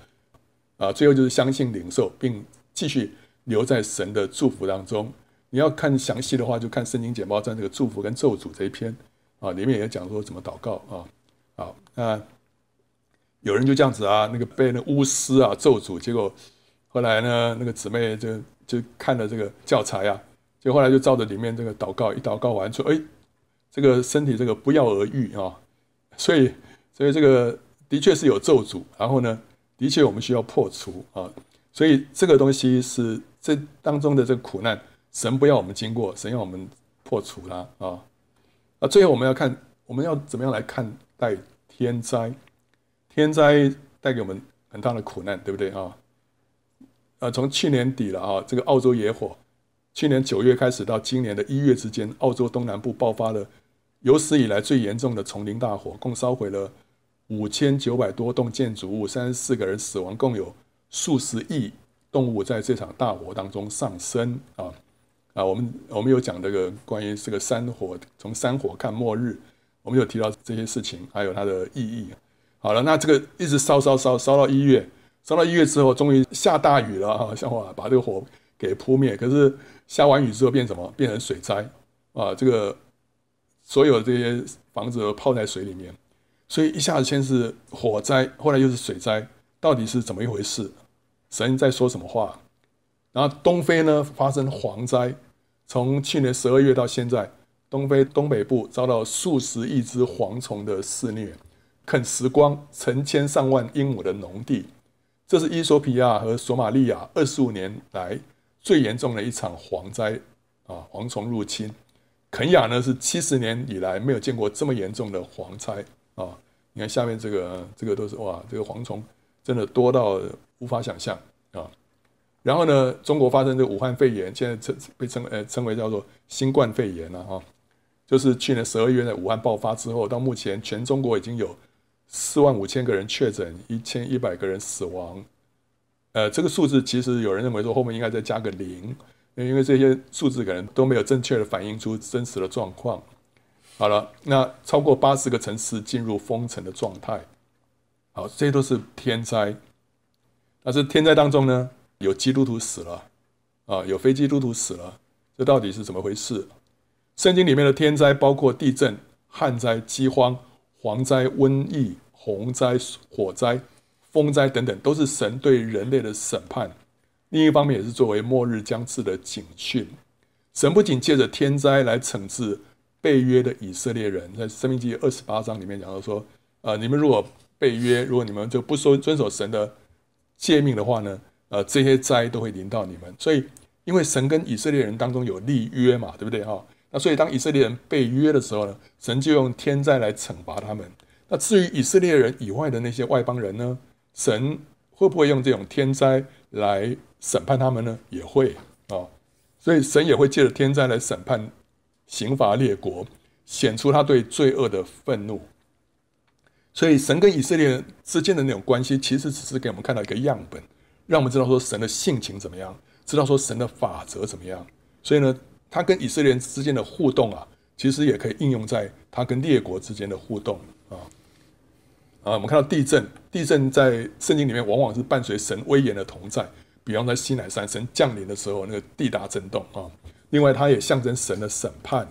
啊，最后就是相信领受，并继续留在神的祝福当中。你要看详细的话，就看圣经简报站这个祝福跟咒诅这一篇啊，里面也讲说怎么祷告啊。好，那有人就这样子啊，那个被那巫师啊咒诅，结果后来呢，那个姊妹就就看了这个教材啊。就后来就照着里面这个祷告，一祷告完说：“哎，这个身体这个不药而愈啊！”所以，所以这个的确是有咒诅。然后呢，的确我们需要破除啊。所以这个东西是这当中的这个苦难，神不要我们经过，神要我们破除它啊。啊，最后我们要看，我们要怎么样来看待天灾？天灾带给我们很大的苦难，对不对啊？啊，从去年底了啊，这个澳洲野火。去年九月开始到今年的一月之间，澳洲东南部爆发了有史以来最严重的丛林大火，共烧毁了五千九百多栋建筑物，三十四个人死亡，共有数十亿动物在这场大火当中丧生。啊啊，我们我们有讲这个关于这个山火，从山火看末日，我们有提到这些事情，还有它的意义。好了，那这个一直烧烧烧烧到一月，烧到一月之后，终于下大雨了哈，(laughs) 像话把这个火给扑灭，可是。下完雨之后变什么？变成水灾啊！这个所有这些房子都泡在水里面，所以一下子先是火灾，后来又是水灾，到底是怎么一回事？神在说什么话？然后东非呢发生蝗灾，从去年十二月到现在，东非东北部遭到数十亿只蝗虫的肆虐，啃食光成千上万英亩的农地。这是伊索比亚和索马利亚二十五年来。最严重的一场蝗灾啊，蝗虫入侵。肯亚呢是七十年以来没有见过这么严重的蝗灾啊！你看下面这个，这个都是哇，这个蝗虫真的多到无法想象啊。然后呢，中国发生这个武汉肺炎，现在称被称呃称为叫做新冠肺炎了哈。就是去年十二月在武汉爆发之后，到目前全中国已经有四万五千个人确诊，一千一百个人死亡。呃，这个数字其实有人认为说后面应该再加个零，因为这些数字可能都没有正确的反映出真实的状况。好了，那超过八十个城市进入封城的状态。好，这些都是天灾。但是天灾当中呢，有基督徒死了，啊，有非基督徒死了，这到底是怎么回事？圣经里面的天灾包括地震、旱灾、饥荒、蝗灾、瘟疫、洪灾、火灾。风灾等等都是神对人类的审判，另一方面也是作为末日将至的警讯。神不仅借着天灾来惩治被约的以色列人，在生命记二十八章里面讲到说：，呃，你们如果被约，如果你们就不说遵守神的诫命的话呢，呃，这些灾都会临到你们。所以，因为神跟以色列人当中有立约嘛，对不对哈？那所以当以色列人被约的时候呢，神就用天灾来惩罚他们。那至于以色列人以外的那些外邦人呢？神会不会用这种天灾来审判他们呢？也会啊，所以神也会借着天灾来审判、刑罚列国，显出他对罪恶的愤怒。所以神跟以色列人之间的那种关系，其实只是给我们看到一个样本，让我们知道说神的性情怎么样，知道说神的法则怎么样。所以呢，他跟以色列人之间的互动啊，其实也可以应用在他跟列国之间的互动啊。啊，我们看到地震，地震在圣经里面往往是伴随神威严的同在，比方在西乃山神降临的时候，那个地大震动啊。另外，它也象征神的审判。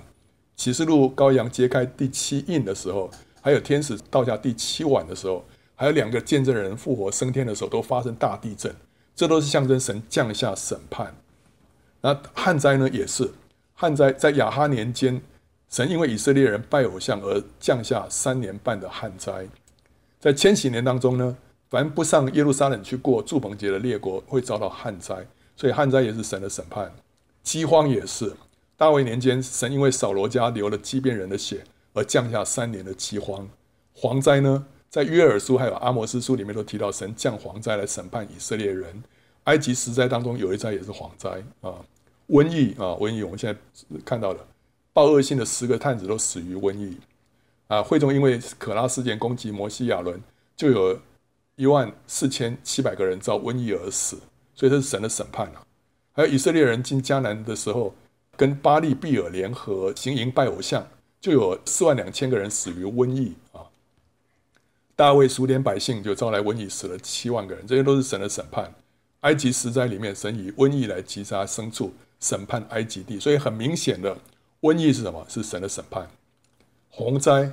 启示录羔羊揭开第七印的时候，还有天使倒下第七碗的时候，还有两个见证人复活升天的时候，都发生大地震，这都是象征神降下审判。那旱灾呢，也是旱灾，在亚哈年间，神因为以色列人拜偶像而降下三年半的旱灾。在千禧年当中呢，凡不上耶路撒冷去过祝棚节的列国会遭到旱灾，所以旱灾也是神的审判。饥荒也是大卫年间，神因为扫罗家流了畸变人的血而降下三年的饥荒。蝗灾呢，在约珥书还有阿摩斯书里面都提到神降蝗灾来审判以色列人。埃及十灾当中有一灾也是蝗灾啊，瘟疫啊，瘟疫我们现在看到了，报恶性的十个探子都死于瘟疫啊。会中因为可拉事件攻击摩西亚伦，就有一万四千七百个人遭瘟疫而死，所以这是神的审判啊。还有以色列人进迦南的时候，跟巴利毕尔联合行营拜偶像，就有四万两千个人死于瘟疫啊。大卫数点百姓，就招来瘟疫，死了七万个人，这些都是神的审判。埃及十灾里面，神以瘟疫来击杀牲畜，审判埃及地，所以很明显的，瘟疫是什么？是神的审判。洪灾，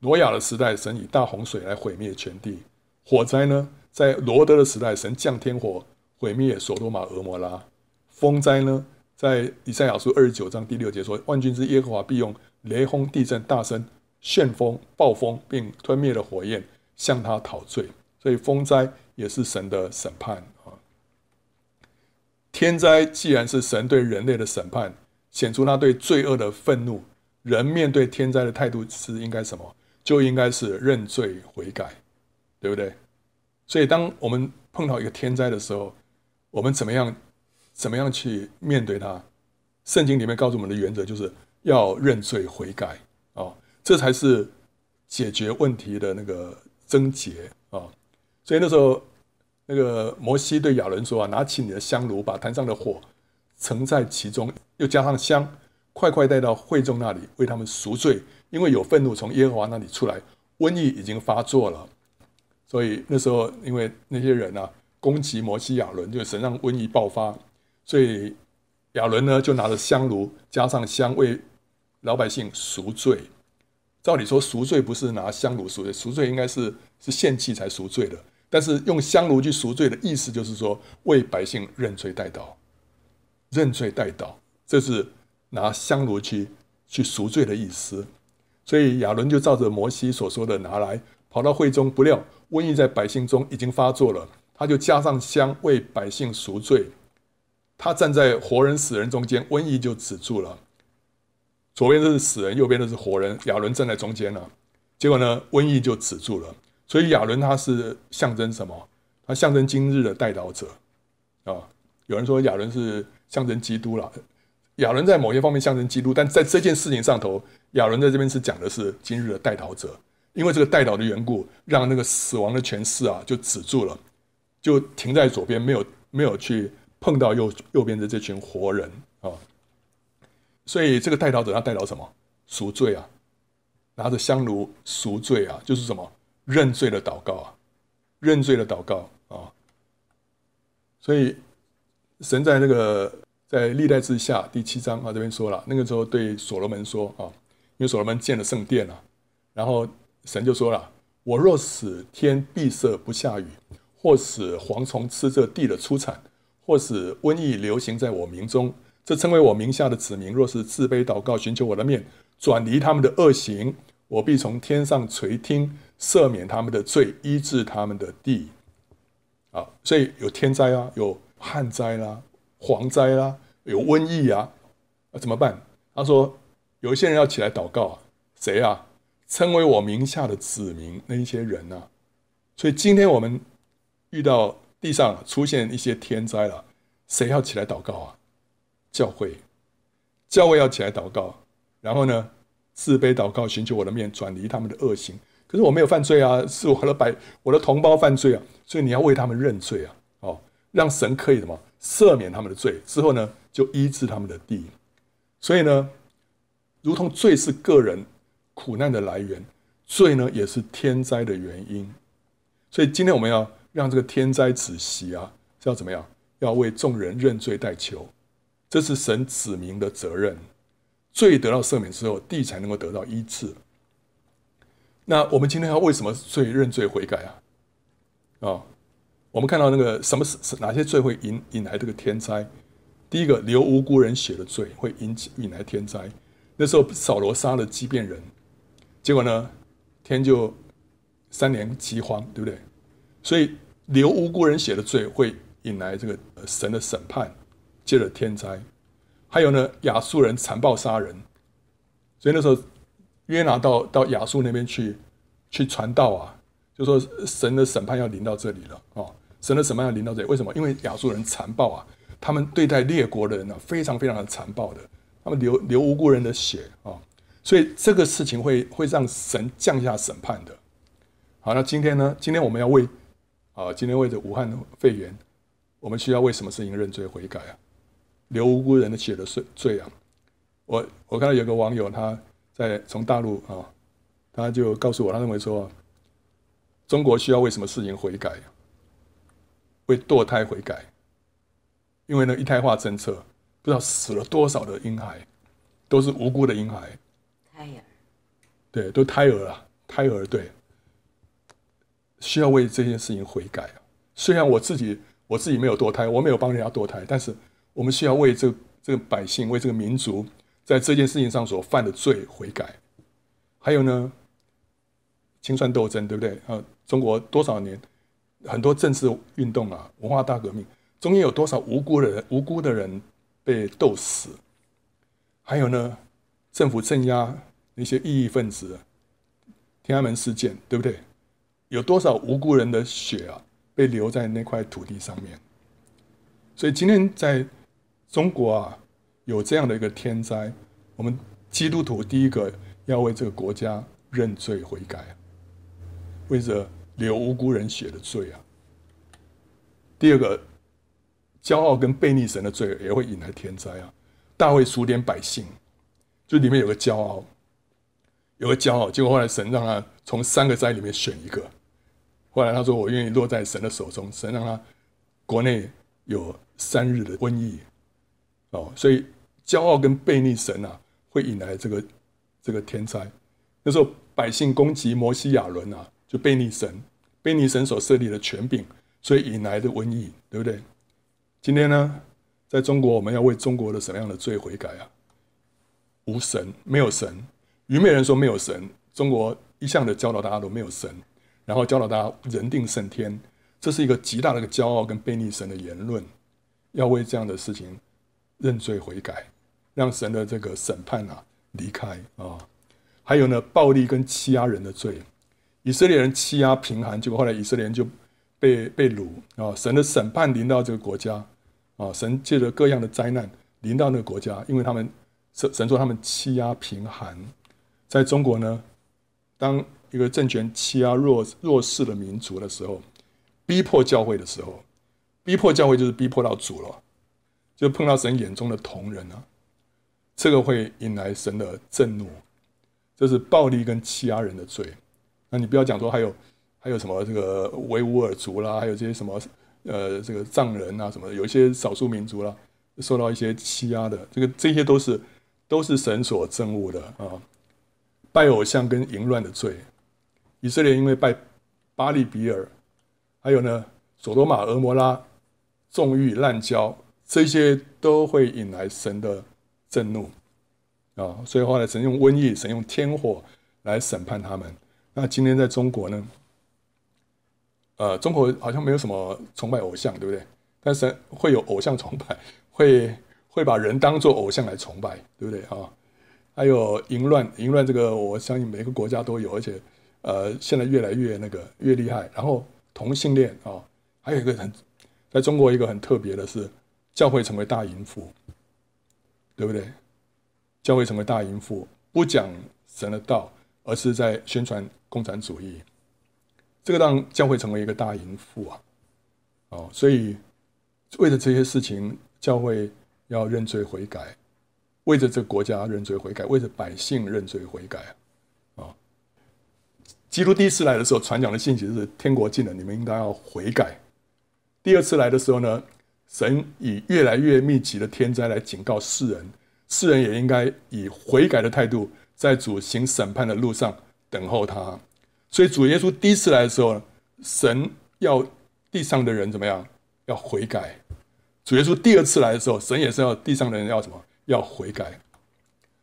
挪亚的时代，神以大洪水来毁灭全地。火灾呢，在罗德的时代，神降天火毁灭所多玛、俄摩拉。风灾呢，在以赛亚书二十九章第六节说：“万军之耶和华必用雷轰、地震、大声、旋风、暴风，并吞灭了火焰，向他讨罪。”所以风灾也是神的审判啊。天灾既然是神对人类的审判，显出他对罪恶的愤怒，人面对天灾的态度是应该什么？就应该是认罪悔改，对不对？所以当我们碰到一个天灾的时候，我们怎么样？怎么样去面对它？圣经里面告诉我们的原则就是要认罪悔改啊，这才是解决问题的那个症结啊。所以那时候，那个摩西对亚伦说啊：“拿起你的香炉，把坛上的火盛在其中，又加上香，快快带到会众那里，为他们赎罪，因为有愤怒从耶和华那里出来，瘟疫已经发作了。所以那时候，因为那些人啊攻击摩西亚伦，就神让瘟疫爆发。”所以亚伦呢，就拿着香炉，加上香，为老百姓赎罪。照理说，赎罪不是拿香炉赎罪，赎罪应该是是献祭才赎罪的。但是用香炉去赎罪的意思，就是说为百姓认罪代祷，认罪代祷，这是拿香炉去去赎罪的意思。所以亚伦就照着摩西所说的拿来，跑到会中，不料瘟疫在百姓中已经发作了，他就加上香，为百姓赎罪。他站在活人死人中间，瘟疫就止住了。左边的是死人，右边的是活人。亚伦站在中间了，结果呢，瘟疫就止住了。所以亚伦他是象征什么？他象征今日的代祷者啊。有人说亚伦是象征基督了。亚伦在某些方面象征基督，但在这件事情上头，亚伦在这边是讲的是今日的代祷者。因为这个代祷的缘故，让那个死亡的权势啊就止住了，就停在左边，没有没有去。碰到右右边的这群活人啊，所以这个代祷者他代祷什么？赎罪啊，拿着香炉赎罪啊，就是什么认罪的祷告啊，认罪的祷告啊。所以神在那个在历代之下第七章啊这边说了，那个时候对所罗门说啊，因为所罗门建了圣殿了，然后神就说了：我若使天闭塞不下雨，或使蝗虫吃这地的出产。或使瘟疫流行在我名中，这称为我名下的子民，若是自卑祷告，寻求我的面，转离他们的恶行，我必从天上垂听，赦免他们的罪，医治他们的地。啊，所以有天灾啊，有旱灾啦，蝗灾啦，有瘟疫啊，那怎么办？他说有一些人要起来祷告啊，谁啊？称为我名下的子民那一些人呢？所以今天我们遇到。地上出现一些天灾了，谁要起来祷告啊？教会，教会要起来祷告，然后呢，自卑祷告，寻求我的面，转离他们的恶行。可是我没有犯罪啊，是我的百我的同胞犯罪啊，所以你要为他们认罪啊，哦，让神可以什么赦免他们的罪，之后呢，就医治他们的地。所以呢，如同罪是个人苦难的来源，罪呢也是天灾的原因。所以今天我们要。让这个天灾止息啊，是要怎么样？要为众人认罪代求，这是神指明的责任。罪得到赦免之后，地才能够得到医治。那我们今天要为什么罪认罪悔改啊？啊，我们看到那个什么是哪些罪会引引来这个天灾？第一个，流无辜人血的罪会引起引来天灾。那时候扫罗杀了畸变人，结果呢，天就三年饥荒，对不对？所以流无辜人血的罪会引来这个神的审判，接着天灾。还有呢，亚述人残暴杀人，所以那时候约拿到到亚述那边去去传道啊，就说神的审判要临到这里了啊。神的审判要临到这里。为什么？因为亚述人残暴啊，他们对待列国的人呢，非常非常的残暴的，他们流流无辜人的血啊，所以这个事情会会让神降下审判的。好，那今天呢？今天我们要为啊，今天为着武汉肺炎，我们需要为什么事情认罪悔改啊？流无辜人的血的罪罪啊！我我看到有个网友他在从大陆啊，他就告诉我，他认为说，中国需要为什么事情悔改？为堕胎悔改，因为呢一胎化政策，不知道死了多少的婴孩，都是无辜的婴孩。胎儿，对，都胎儿啊，胎儿对，需要为这件事情悔改啊。虽然我自己我自己没有堕胎，我没有帮人家堕胎，但是我们需要为这这个百姓，为这个民族。在这件事情上所犯的罪悔改，还有呢，清算斗争，对不对？啊，中国多少年很多政治运动啊，文化大革命，中间有多少无辜的人、无辜的人被斗死？还有呢，政府镇压那些异议分子，天安门事件，对不对？有多少无辜人的血啊，被留在那块土地上面？所以今天在中国啊。有这样的一个天灾，我们基督徒第一个要为这个国家认罪悔改，为着流无辜人血的罪啊。第二个，骄傲跟背逆神的罪也会引来天灾啊。大卫数点百姓，就里面有个骄傲，有个骄傲，结果后来神让他从三个灾里面选一个，后来他说我愿意落在神的手中，神让他国内有三日的瘟疫。哦，所以骄傲跟背逆神啊，会引来这个这个天灾。那时候百姓攻击摩西亚伦啊，就背逆神，背逆神所设立的权柄，所以引来的瘟疫，对不对？今天呢，在中国，我们要为中国的什么样的罪悔改啊？无神，没有神。愚昧人说没有神，中国一向的教导大家都没有神，然后教导大家人定胜天，这是一个极大的一个骄傲跟背逆神的言论。要为这样的事情。认罪悔改，让神的这个审判啊离开啊，还有呢，暴力跟欺压人的罪，以色列人欺压贫寒，结果后来以色列人就被被掳啊，神的审判临到这个国家啊，神借着各样的灾难临到那个国家，因为他们神神说他们欺压贫寒，在中国呢，当一个政权欺压弱弱势的民族的时候，逼迫教会的时候，逼迫教会就是逼迫到主了。就碰到神眼中的同人啊，这个会引来神的震怒，这是暴力跟欺压人的罪。那你不要讲说还有还有什么这个维吾尔族啦，还有这些什么呃这个藏人啊什么，有一些少数民族啦，受到一些欺压的，这个这些都是都是神所憎恶的啊。拜偶像跟淫乱的罪，以色列因为拜巴利比尔，还有呢索多玛、俄摩拉纵欲滥交。这些都会引来神的震怒啊，所以后来神用瘟疫、神用天火来审判他们。那今天在中国呢？呃，中国好像没有什么崇拜偶像，对不对？但是会有偶像崇拜，(laughs) 会会把人当做偶像来崇拜，对不对啊？还有淫乱，淫乱这个我相信每个国家都有，而且呃，现在越来越那个越厉害。然后同性恋啊，还有一个很在中国一个很特别的是。教会成为大淫妇，对不对？教会成为大淫妇，不讲神的道，而是在宣传共产主义。这个让教会成为一个大淫妇啊！哦，所以为了这些事情，教会要认罪悔改，为着这个国家认罪悔改，为着百姓认罪悔改啊！啊，基督第一次来的时候，传讲的信息是天国近了，你们应该要悔改。第二次来的时候呢？神以越来越密集的天灾来警告世人，世人也应该以悔改的态度，在主行审判的路上等候他。所以主耶稣第一次来的时候，神要地上的人怎么样？要悔改。主耶稣第二次来的时候，神也是要地上的人要什么？要悔改。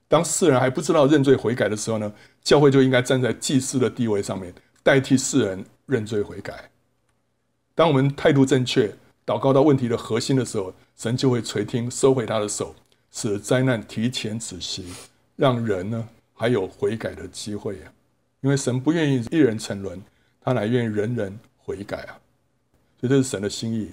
当世人还不知道认罪悔改的时候呢，教会就应该站在祭司的地位上面，代替世人认罪悔改。当我们态度正确。祷告到问题的核心的时候，神就会垂听，收回他的手，使灾难提前止息，让人呢还有悔改的机会啊！因为神不愿意一人沉沦，他乃愿意人人悔改啊！所以这是神的心意。